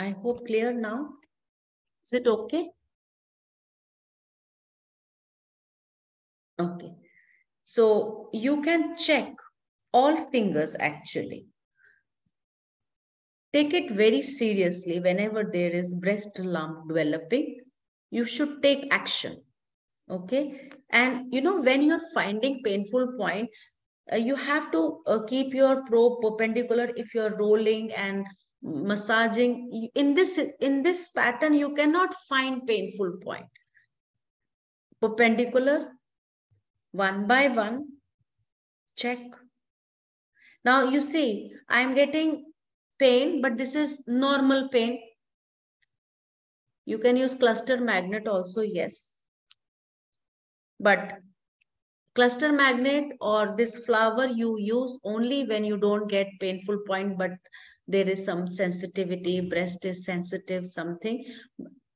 I hope clear now. Is it okay? Okay. So you can check all fingers actually. Take it very seriously whenever there is breast lump developing. You should take action. Okay. And you know, when you're finding painful point, uh, you have to uh, keep your probe perpendicular if you're rolling and massaging in this in this pattern you cannot find painful point. Perpendicular one by one check. Now you see i'm getting pain but this is normal pain. You can use cluster magnet also yes. But cluster magnet or this flower you use only when you don't get painful point but there is some sensitivity breast is sensitive something.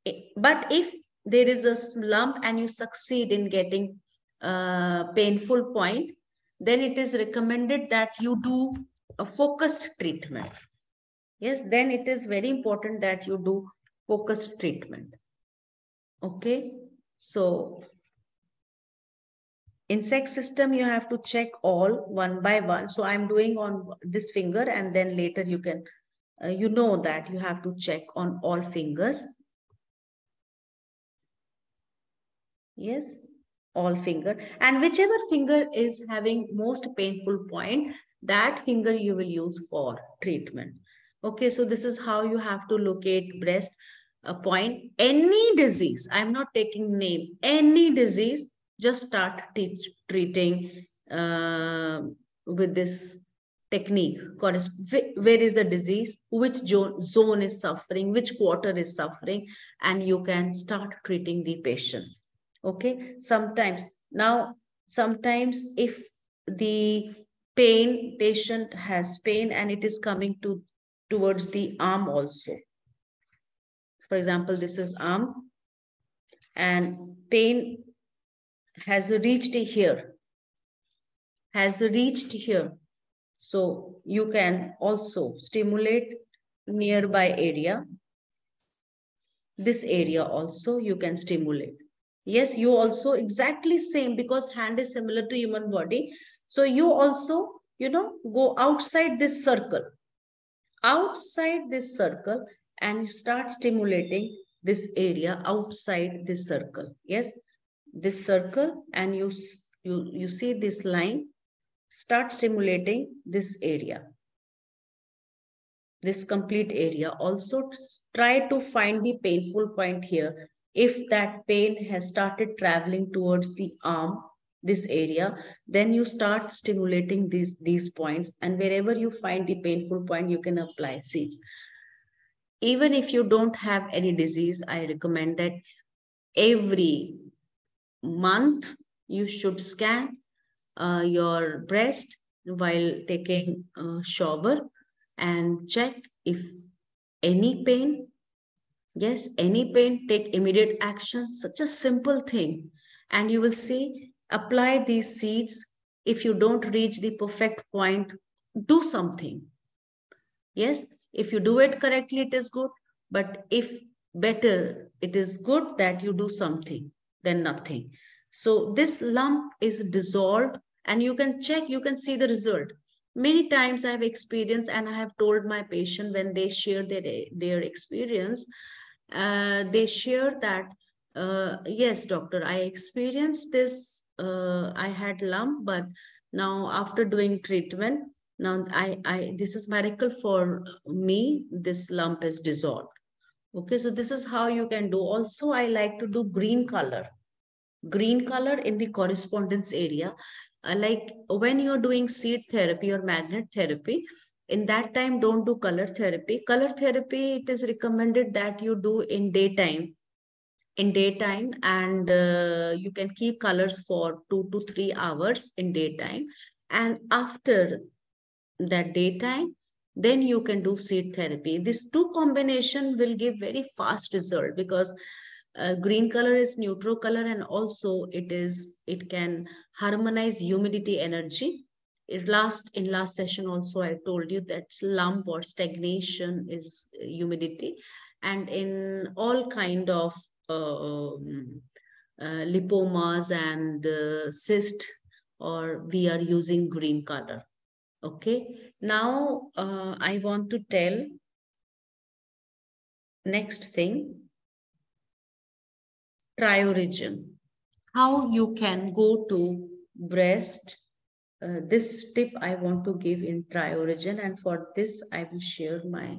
Eh, but if there is a lump and you succeed in getting a painful point then it is recommended that you do a focused treatment. Yes then it is very important that you do focused treatment. Okay? So insect system you have to check all one by one. So i'm doing on this finger and then later you can uh, you know that you have to check on all fingers. Yes all finger. And whichever finger is having most painful point that finger you will use for treatment. Okay so this is how you have to locate breast a point. Any disease i'm not taking name any disease just start teach, treating uh, with this technique. Where is the disease? Which zone is suffering? Which quarter is suffering? And you can start treating the patient. Okay? Sometimes now sometimes if the pain patient has pain and it is coming to towards the arm also. For example this is arm. And pain has reached here, has reached here. So you can also stimulate nearby area. This area also you can stimulate. Yes, you also exactly same because hand is similar to human body. So you also, you know, go outside this circle, outside this circle and you start stimulating this area outside this circle. Yes, this circle and you, you, you see this line, start stimulating this area, this complete area. Also try to find the painful point here. If that pain has started traveling towards the arm, this area, then you start stimulating these, these points and wherever you find the painful point, you can apply seeds. Even if you don't have any disease, I recommend that every month, you should scan uh, your breast while taking a shower and check if any pain, yes, any pain, take immediate action, such a simple thing. And you will see, apply these seeds. If you don't reach the perfect point, do something. Yes, if you do it correctly, it is good. But if better, it is good that you do something than nothing. So this lump is dissolved and you can check, you can see the result. Many times I have experienced and I have told my patient when they share their, their experience, uh, they share that, uh, yes, doctor, I experienced this, uh, I had lump, but now after doing treatment, now I, I, this is miracle for me, this lump is dissolved. Okay, so this is how you can do. Also, I like to do green color green color in the correspondence area. Uh, like when you're doing seed therapy or magnet therapy, in that time, don't do color therapy. Color therapy, it is recommended that you do in daytime in daytime and uh, you can keep colors for two to three hours in daytime and after that daytime then you can do seed therapy this two combination will give very fast result because uh, green color is neutral color and also it is it can harmonize humidity energy. It last in last session also i told you that lump or stagnation is humidity. And in all kind of um, uh, lipomas and uh, cyst or we are using green color. Okay. Now uh, i want to tell next thing triorigin. How you can go to breast. Uh, this tip I want to give in triorigin and for this I will share my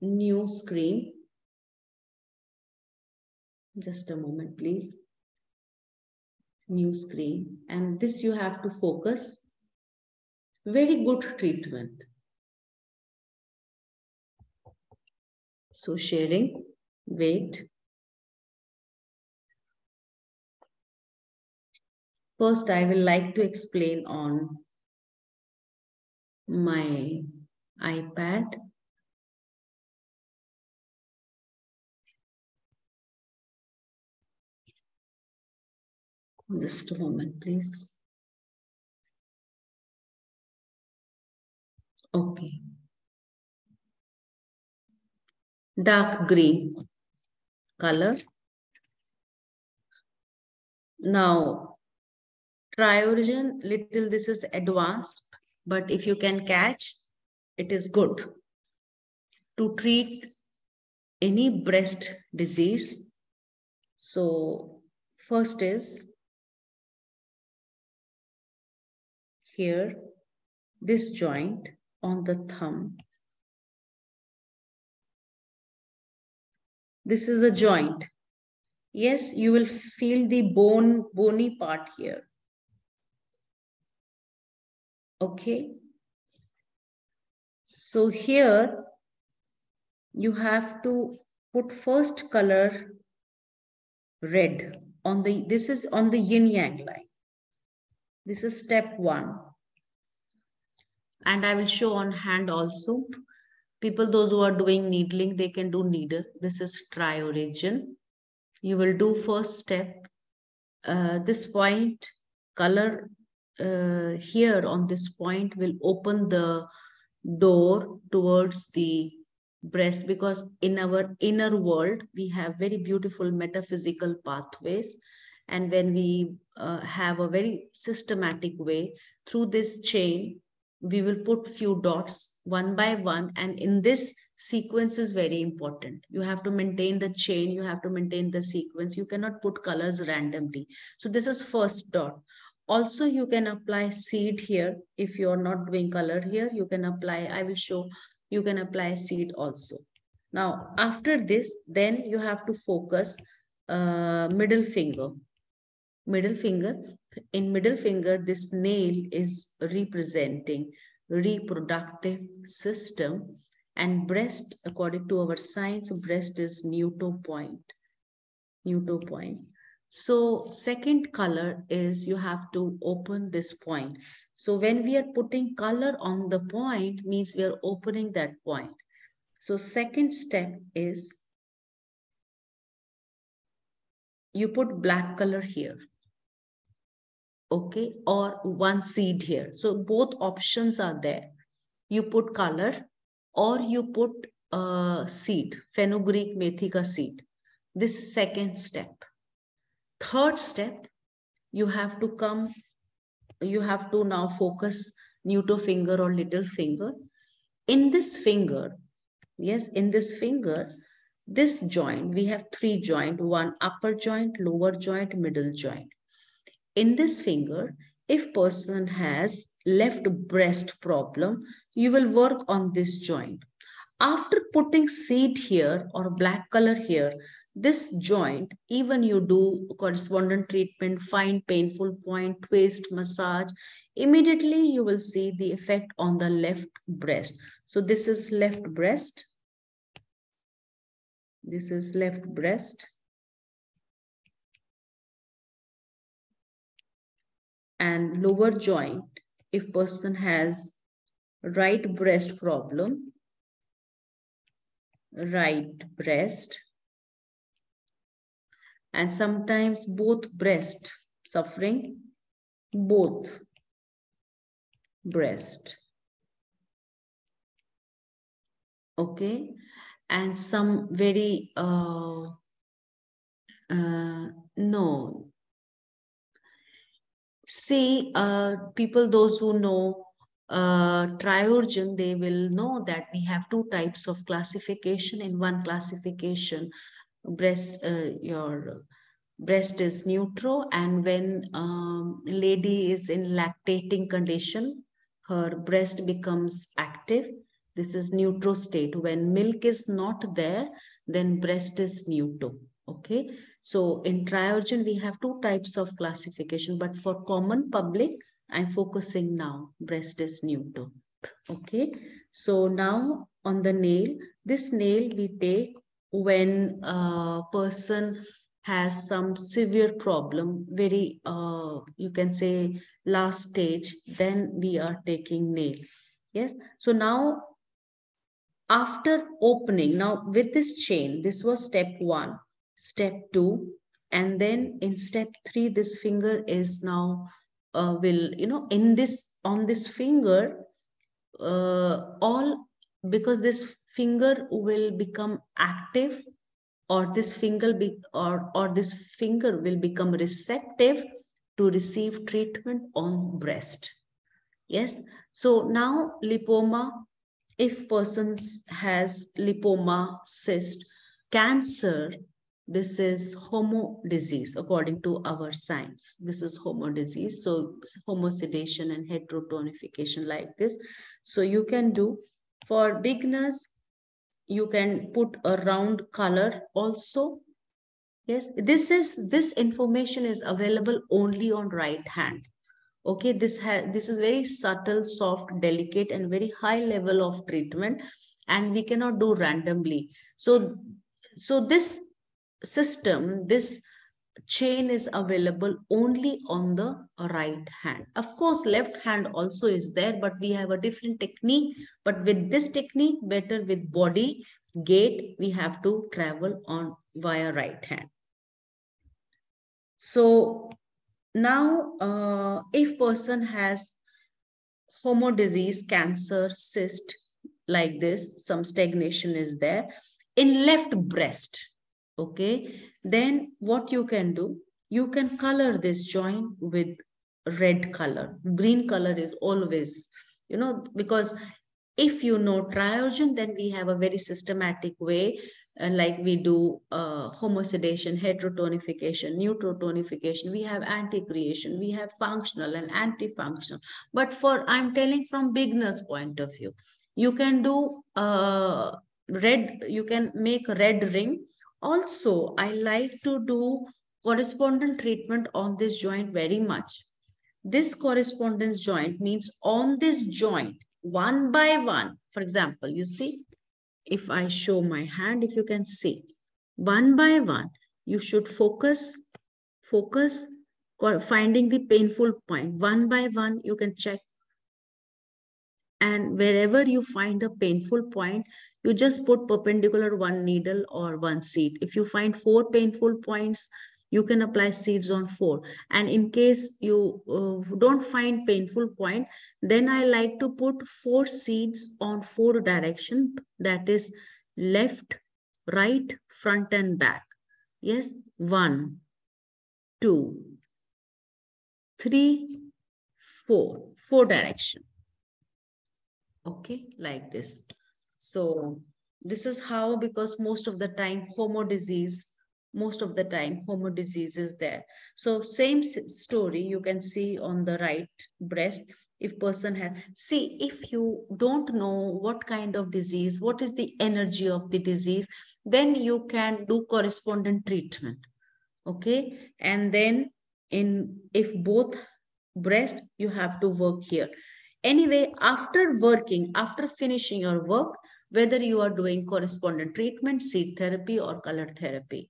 new screen. Just a moment, please. New screen. And this you have to focus. Very good treatment. So sharing, wait. First, I will like to explain on my iPad. Just a moment, please. Okay. Dark green color. Now, triorigin, little this is advanced, but if you can catch, it is good. To treat any breast disease, so first is here, this joint on the thumb. This is the joint. Yes, you will feel the bone, bony part here. Okay. So here you have to put first color red on the, this is on the yin yang line. This is step one. And I will show on hand also. People, those who are doing needling, they can do needle. This is triorigin. You will do first step. Uh, this point, color uh, here on this point will open the door towards the breast because in our inner world, we have very beautiful metaphysical pathways and when we uh, have a very systematic way through this chain, we will put few dots one by one. And in this sequence is very important. You have to maintain the chain. You have to maintain the sequence. You cannot put colors randomly. So this is first dot. Also, you can apply seed here. If you're not doing color here, you can apply, I will show, you can apply seed also. Now, after this, then you have to focus uh, middle finger middle finger. In middle finger, this nail is representing reproductive system and breast, according to our science, breast is neutral point. Neutral point. So second color is you have to open this point. So when we are putting color on the point means we are opening that point. So second step is you put black color here okay, or one seed here. So both options are there. You put color or you put a seed, fenugreek methika seed. This is second step. Third step, you have to come, you have to now focus neuter finger or little finger. In this finger, yes, in this finger, this joint, we have three joint, one upper joint, lower joint, middle joint in this finger, if person has left breast problem, you will work on this joint. After putting seed here or black color here, this joint, even you do correspondent treatment, find painful point, twist, massage, immediately you will see the effect on the left breast. So this is left breast. This is left breast. and lower joint if person has right breast problem, right breast, and sometimes both breast suffering, both breast. Okay, and some very, uh, uh, no, see uh, people those who know uh, triorigin they will know that we have two types of classification. In one classification breast uh, your breast is neutral and when um, lady is in lactating condition her breast becomes active This is neutral state. When milk is not there, then breast is neutral. Okay. So in triorigin we have two types of classification, but for common public, I'm focusing now, breast is neutral. Okay. So now on the nail, this nail we take when a person has some severe problem, very, uh, you can say last stage, then we are taking nail. Yes. So now after opening, now with this chain, this was step one, step two, and then in step three, this finger is now uh, will, you know, in this, on this finger, uh, all, because this finger will become active or this finger be, or, or this finger will become receptive to receive treatment on breast. Yes. So now lipoma, if persons has lipoma, cyst, cancer, this is homo disease according to our science. This is homo disease. So homosedation and heterotonification like this. So you can do for beginners, you can put a round color also. Yes this is this information is available only on right hand. Okay this has this is very subtle soft delicate and very high level of treatment and we cannot do randomly. So so this system this chain is available only on the right hand. Of course, left hand also is there, but we have a different technique. But with this technique, better with body gait, we have to travel on via right hand. So now, uh, if person has homo disease, cancer, cyst, like this, some stagnation is there, in left breast, okay, then what you can do, you can color this joint with red color. Green color is always, you know, because if you know triorigin, then we have a very systematic way, uh, like we do uh, homosedation, heterotonification, neutrotonification. We have anti-creation, we have functional and anti-functional. But for, I'm telling from beginner's point of view, you can do uh, red, you can make a red ring also, I like to do correspondent treatment on this joint very much. This correspondence joint means on this joint, one by one. For example, you see, if I show my hand, if you can see, one by one, you should focus, focus, finding the painful point. One by one, you can check and wherever you find a painful point, you just put perpendicular one needle or one seed. If you find four painful points, you can apply seeds on four. And in case you uh, don't find painful point, then I like to put four seeds on four direction. That is left, right, front and back. Yes, one, two, three, four, four direction okay like this. So this is how because most of the time homo disease most of the time homo disease is there. So same story you can see on the right breast. If person has see if you don't know what kind of disease what is the energy of the disease then you can do correspondent treatment. Okay? And then in if both breast you have to work here Anyway, after working, after finishing your work, whether you are doing correspondent treatment, seed therapy or color therapy,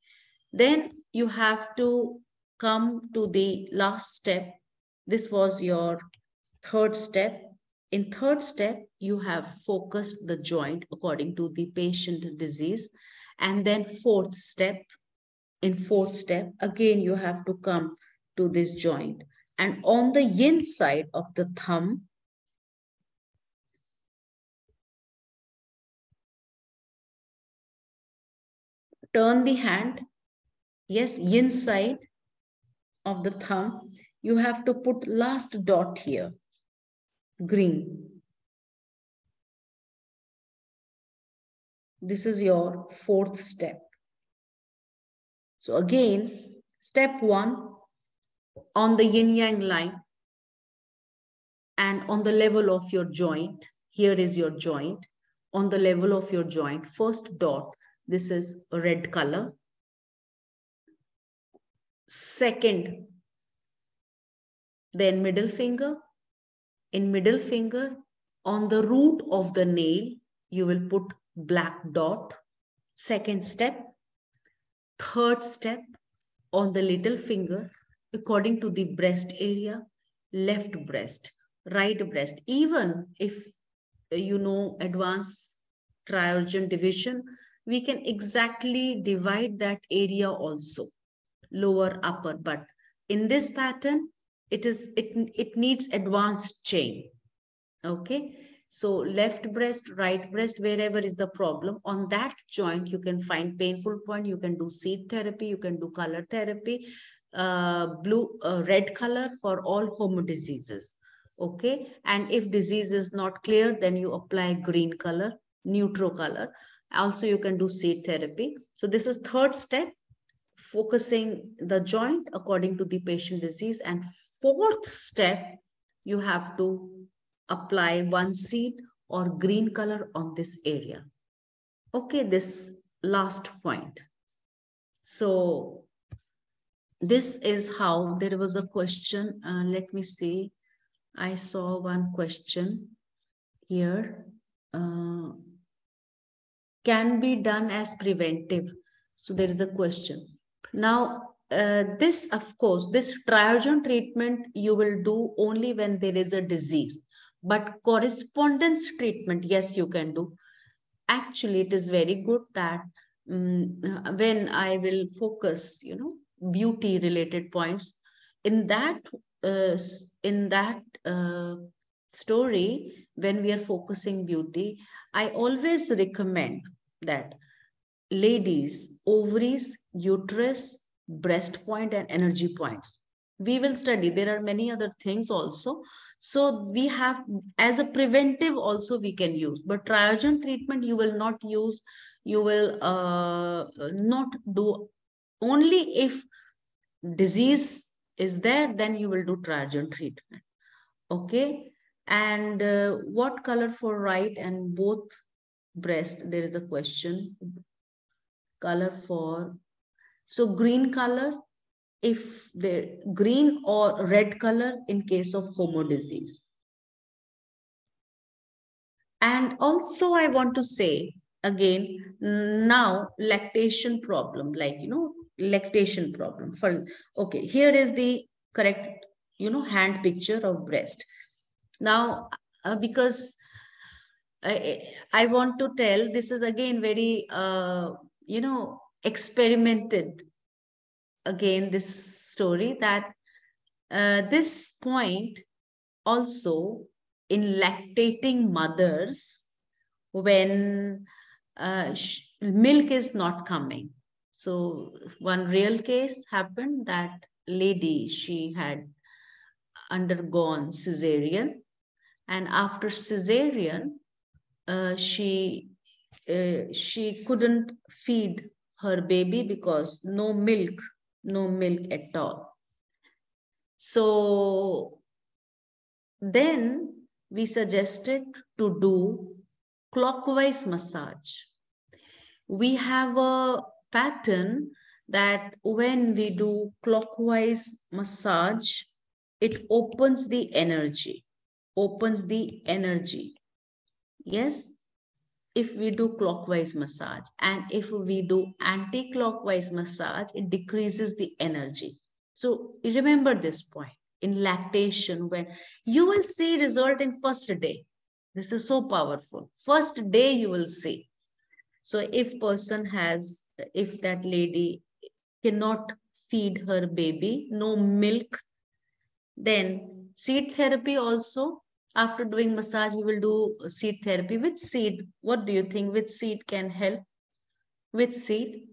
then you have to come to the last step. This was your third step. In third step, you have focused the joint according to the patient disease. And then fourth step, in fourth step, again, you have to come to this joint. And on the inside of the thumb, turn the hand, yes, inside of the thumb, you have to put last dot here, green. This is your fourth step. So again, step one, on the yin-yang line and on the level of your joint, here is your joint. on the level of your joint. First dot, this is a red color. Second, then middle finger. In middle finger, on the root of the nail, you will put black dot. Second step. Third step, on the little finger, according to the breast area, left breast, right breast. Even if you know advanced triorigin division, we can exactly divide that area also, lower, upper. But in this pattern, it is it, it needs advanced chain. Okay. So left breast, right breast, wherever is the problem, on that joint, you can find painful point. You can do seed therapy. You can do color therapy, uh, blue, uh, red color for all homo diseases. Okay. And if disease is not clear, then you apply green color, neutral color. Also, you can do seed therapy. So this is third step, focusing the joint according to the patient disease. And fourth step, you have to apply one seed or green color on this area. Okay, this last point. So this is how there was a question. Uh, let me see. I saw one question here. Uh, can be done as preventive. So there is a question. Now, uh, this, of course, this triorigin treatment you will do only when there is a disease. But correspondence treatment, yes, you can do. Actually, it is very good that um, when I will focus, you know, beauty related points, in that uh, in that uh, story, when we are focusing beauty, I always recommend that ladies, ovaries, uterus, breast point, and energy points. We will study. There are many other things also. So we have, as a preventive also we can use, but triorigin treatment you will not use, you will uh, not do only if disease is there, then you will do triorigin treatment. Okay. And uh, what color for right and both breast? There is a question. Color for, so green color if they're green or red color in case of homo disease. And also I want to say again, now lactation problem, like, you know, lactation problem for, okay, here is the correct, you know, hand picture of breast. Now, uh, because I, I want to tell, this is again very, uh, you know, experimented again this story that uh, this point also in lactating mothers when uh, milk is not coming. So one real case happened that lady, she had undergone cesarean and after cesarean, uh, she uh, she couldn't feed her baby because no milk no milk at all. So then we suggested to do clockwise massage. We have a pattern that when we do clockwise massage, it opens the energy, opens the energy. Yes, if we do clockwise massage and if we do anti-clockwise massage it decreases the energy. So remember this point. In lactation when you will see result in first day. This is so powerful. First day you will see. So if person has if that lady cannot feed her baby no milk then seed therapy also after doing massage, we will do seed therapy. Which seed? What do you think? Which seed can help? Which seed?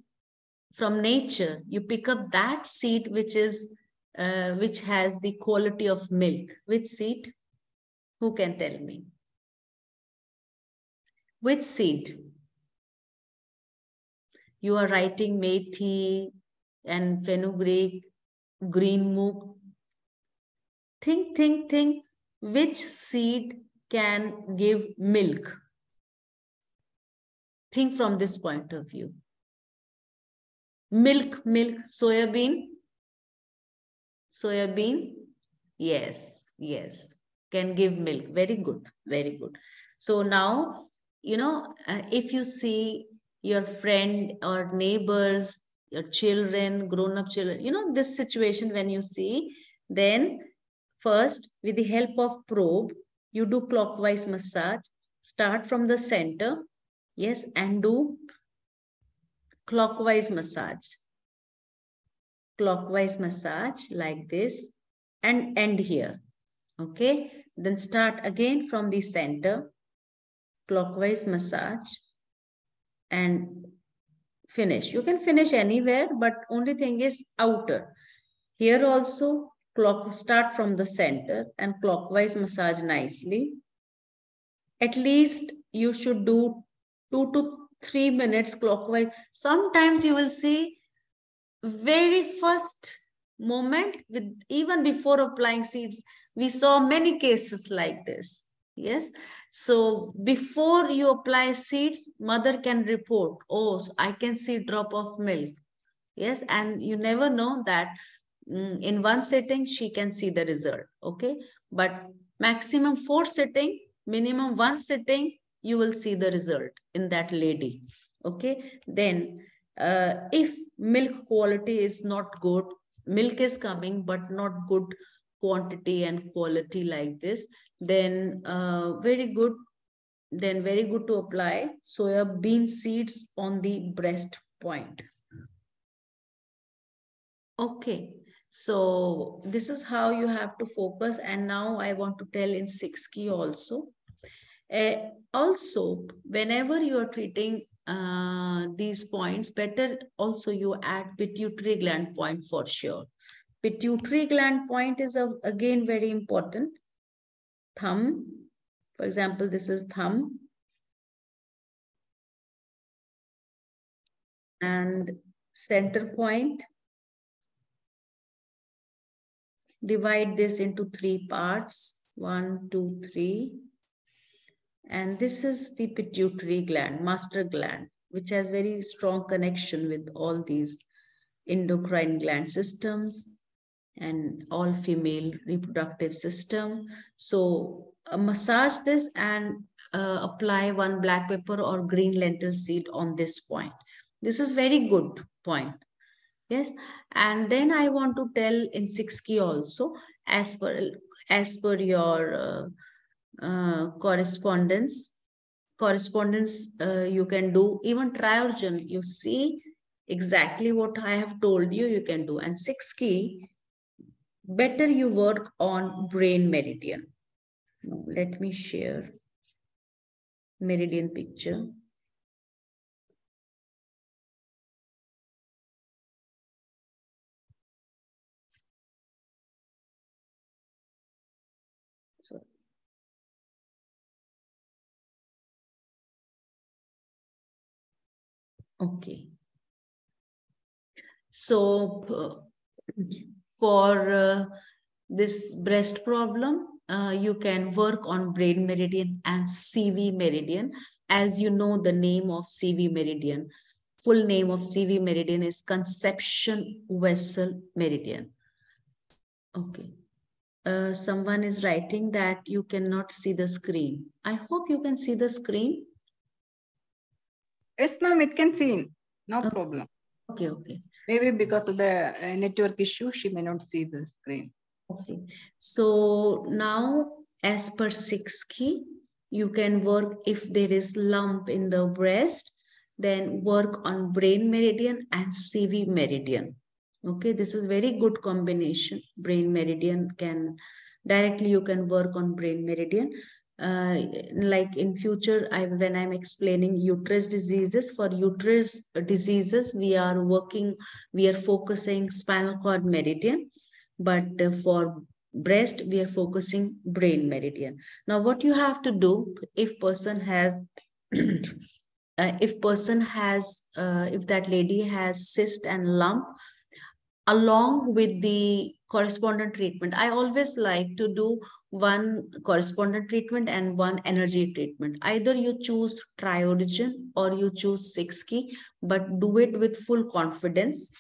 From nature, you pick up that seed which is uh, which has the quality of milk. Which seed? Who can tell me? Which seed? You are writing methi and fenugreek, green mook. Think, think, think which seed can give milk? think from this point of view. Milk, milk, soya bean. Soya bean. Yes, yes. Can give milk. Very good. Very good. So now, you know, uh, if you see your friend or neighbors, your children, grown up children, you know, this situation when you see, then first with the help of probe, you do clockwise massage, start from the center, yes, and do clockwise massage. Clockwise massage like this and end here. Okay, then start again from the center, clockwise massage and finish. You can finish anywhere, but only thing is outer. Here also clock start from the center and clockwise massage nicely. At least you should do two to three minutes clockwise. Sometimes you will see very first moment with even before applying seeds, we saw many cases like this. Yes. So before you apply seeds, mother can report, oh, I can see drop of milk. Yes. And you never know that in one sitting, she can see the result. Okay. But maximum four sitting, minimum one sitting, you will see the result in that lady. Okay. Then uh, if milk quality is not good, milk is coming, but not good quantity and quality like this, then uh, very good, then very good to apply soya bean seeds on the breast point. Okay, so this is how you have to focus. And now I want to tell in six Ki also. Uh, also, whenever you are treating uh, these points, better also you add pituitary gland point for sure. Pituitary gland point is again very important. Thumb, for example, this is thumb. And center point. Divide this into three parts. One, two, three. And this is the pituitary gland, master gland, which has very strong connection with all these endocrine gland systems and all female reproductive system. So uh, massage this and uh, apply one black pepper or green lentil seed on this point. This is very good point. Yes. And then I want to tell in six Ki also as per, as per your uh, uh, correspondence. Correspondence uh, you can do even triorigin. You see exactly what I have told you you can do. And six Ki, better you work on brain meridian. Now, let me share meridian picture. Okay. So for uh, this breast problem, uh, you can work on brain meridian and CV meridian. As you know, the name of CV meridian, full name of CV meridian is conception vessel meridian. Okay. Uh, someone is writing that you cannot see the screen. I hope you can see the screen. Yes, ma'am, it can see. No Okay. problem. Okay, okay. Maybe because of the uh, network issue, she may not see the screen. Okay. So now, as per six Ki, you can work if there is lump in the breast, then work on brain meridian and CV meridian. Okay, this is very good combination. Brain meridian can directly you can work on brain meridian. Uh, like in future, I when I'm explaining uterus diseases for uterus diseases, we are working, we are focusing spinal cord meridian but uh, for breast we are focusing brain meridian. Now what you have to do if person has <clears throat> uh, if person has uh, if that lady has cyst and lump along with the correspondent treatment. I always like to do one correspondent treatment and one energy treatment. Either you choose triorigin or you choose six Ki, but do it with full confidence.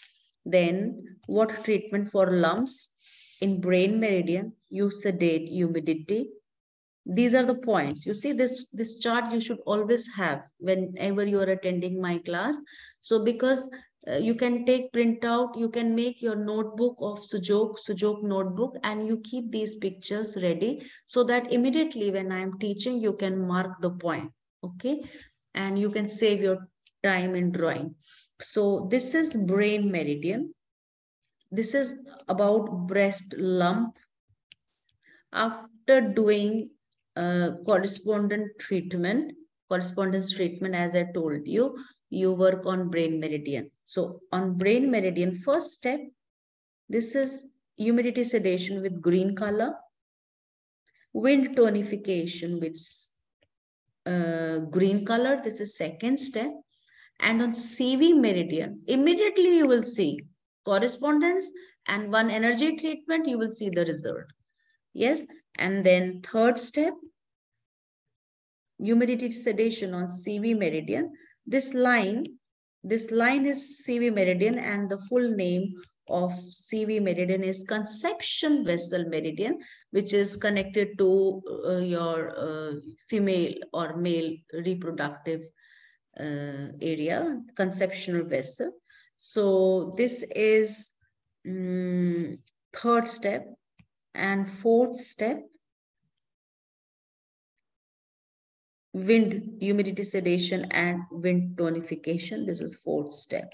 Then what treatment for lumps in brain meridian, you sedate humidity. These are the points. You see this, this chart you should always have whenever you are attending my class. So because uh, you can take printout, you can make your notebook of Sujok, Sujok notebook, and you keep these pictures ready so that immediately when I'm teaching, you can mark the point, okay? And you can save your time in drawing. So this is brain meridian. This is about breast lump. After doing uh, correspondent treatment, correspondence treatment, as I told you, you work on brain meridian. So on brain meridian, first step, this is humidity sedation with green color, wind tonification with uh, green color. This is second step. And on CV meridian, immediately you will see correspondence and one energy treatment, you will see the result. Yes. And then third step, humidity sedation on CV meridian. This line this line is CV meridian and the full name of CV meridian is conception vessel meridian, which is connected to uh, your uh, female or male reproductive uh, area, conceptional vessel. So this is um, third step and fourth step wind humidity sedation and wind tonification. This is fourth step.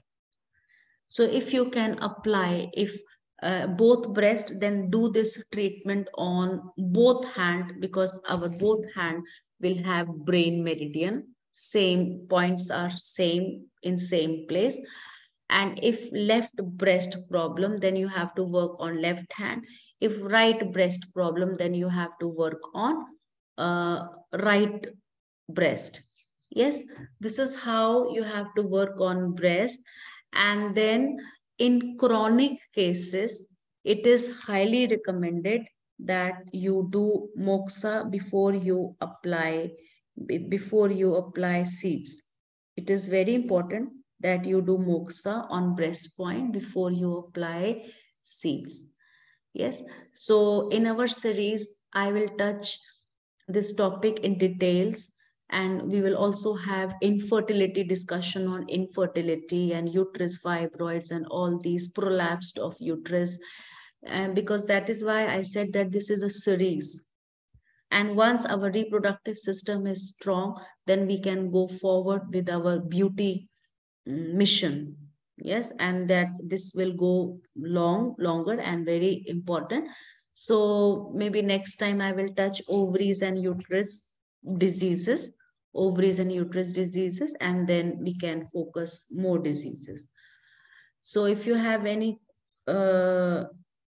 So if you can apply if uh, both breast then do this treatment on both hand because our both hand will have brain meridian. Same points are same in same place. And if left breast problem then you have to work on left hand. If right breast problem then you have to work on uh, right breast. Yes, this is how you have to work on breast. And then in chronic cases, it is highly recommended that you do moxa before you apply before you apply seeds. It is very important that you do moxa on breast point before you apply seeds. Yes. So in our series, I will touch this topic in details and we will also have infertility discussion on infertility and uterus fibroids and all these prolapsed of uterus. And because that is why i said that this is a series. And once our reproductive system is strong then we can go forward with our beauty mm, mission. Yes and that this will go long longer and very important. So maybe next time i will touch ovaries and uterus diseases ovaries and uterus diseases, and then we can focus more diseases. So if you have any uh,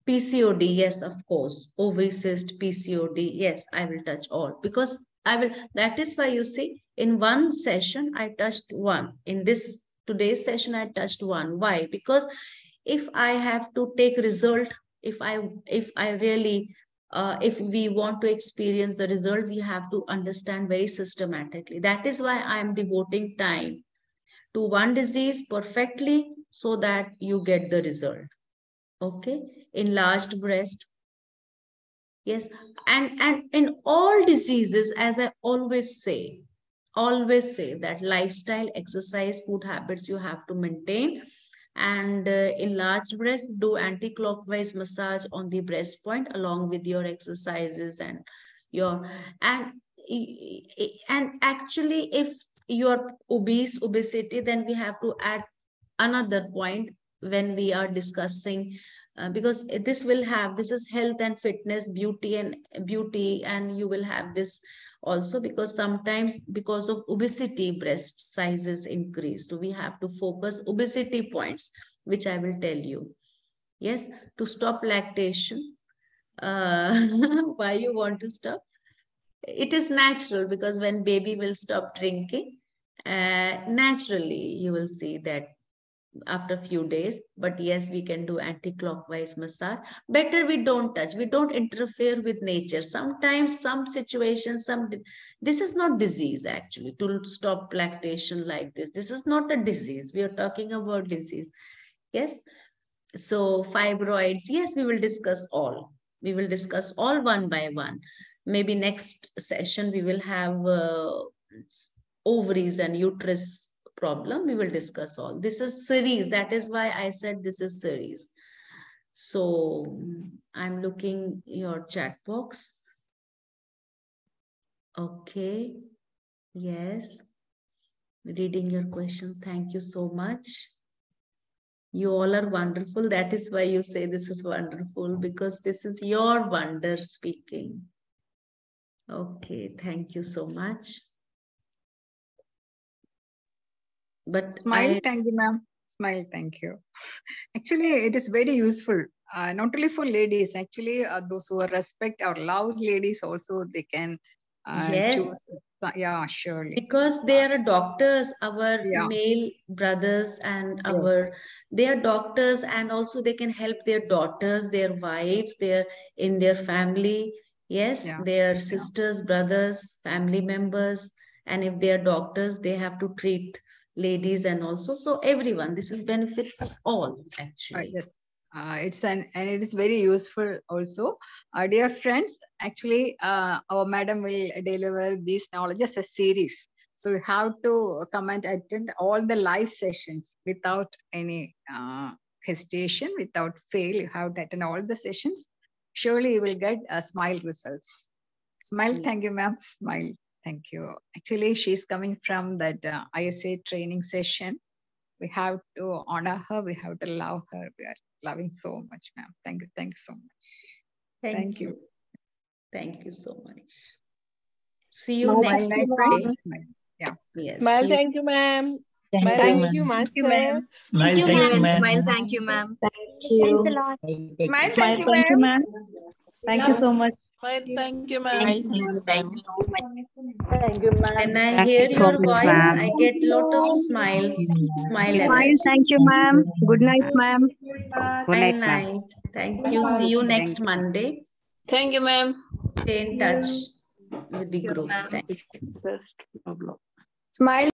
PCOD, yes, of course, ovary cyst, PCOD, yes, I will touch all because I will, that is why you see in one session, I touched one. In this today's session, I touched one. Why? Because if I have to take result, if I, if I really uh, if we want to experience the result, we have to understand very systematically. That is why I am devoting time to one disease perfectly so that you get the result. Okay, enlarged breast. Yes, and, and in all diseases, as I always say, always say that lifestyle, exercise, food habits you have to maintain and uh, enlarged breast do anti-clockwise massage on the breast point along with your exercises and your and and actually if you're obese obesity then we have to add another point when we are discussing uh, because this will have this is health and fitness beauty and beauty and you will have this also because sometimes because of obesity breast sizes increased we have to focus obesity points which i will tell you. Yes to stop lactation. Uh, <laughs> why you want to stop? It is natural because when baby will stop drinking uh, naturally you will see that after a few days but yes we can do anti-clockwise massage. Better we don't touch we don't interfere with nature. Sometimes some situations some this is not disease actually to stop lactation like this. This is not a disease. We are talking about disease. Yes? So fibroids yes we will discuss all. We will discuss all one by one. Maybe next session we will have uh, ovaries and uterus problem we will discuss all. This is series. That is why i said this is series. So i'm looking your chat box. Okay. Yes. Reading your questions. Thank you so much. You all are wonderful. That is why you say this is wonderful because this is your wonder speaking. Okay. Thank you so much but smile I, thank you ma'am. Smile thank you. <laughs> Actually it is very useful uh, not only for ladies actually uh, those who are respect or love ladies also they can uh, yes. choose. Yeah surely. Because they are doctors our yeah. male brothers and Yes. our they are doctors and also they can help their daughters their wives their in their family. Yes Yeah. their sisters brothers family members and if they are doctors they have to treat ladies and also so everyone this is benefit for all Uh, actually yes, uh, it's an and it is very useful also. Uh, dear friends, actually, uh, our madam will deliver these knowledge as a series. So you have to come and attend all the live sessions without any uh, hesitation, without fail. You have to attend all the sessions. Surely you will get uh, smile results. Smile, Yeah. thank you, ma'am. Smile, thank you. Actually, she's coming from that uh, ISA training session we have to honor her we have to love her we are loving so much ma'am thank you thank you so much thank, Thank you. you. thank you so much see you smile next night Monday. friend. Yes Smile, thank you, ma'am. Thank you, thank ma'am. you, master. Smile, Thank you, ma'am. ma'am. Smile, thank you, ma'am. Thank you. smile Smile, thank you thank you, ma'am ma'am. Thank you so much. Smile, thank you, ma'am. Thank you, ma'am. Thank you so much. Thank you, ma'am. When I hear your voice. I get lot of smiles, smile Smile, energy. thank you, ma'am. Good night, ma'am. Good Night, night, Thank you. See you next Monday. Thank you, ma'am. Stay in touch with the group. ma'am. Thank you. Smile.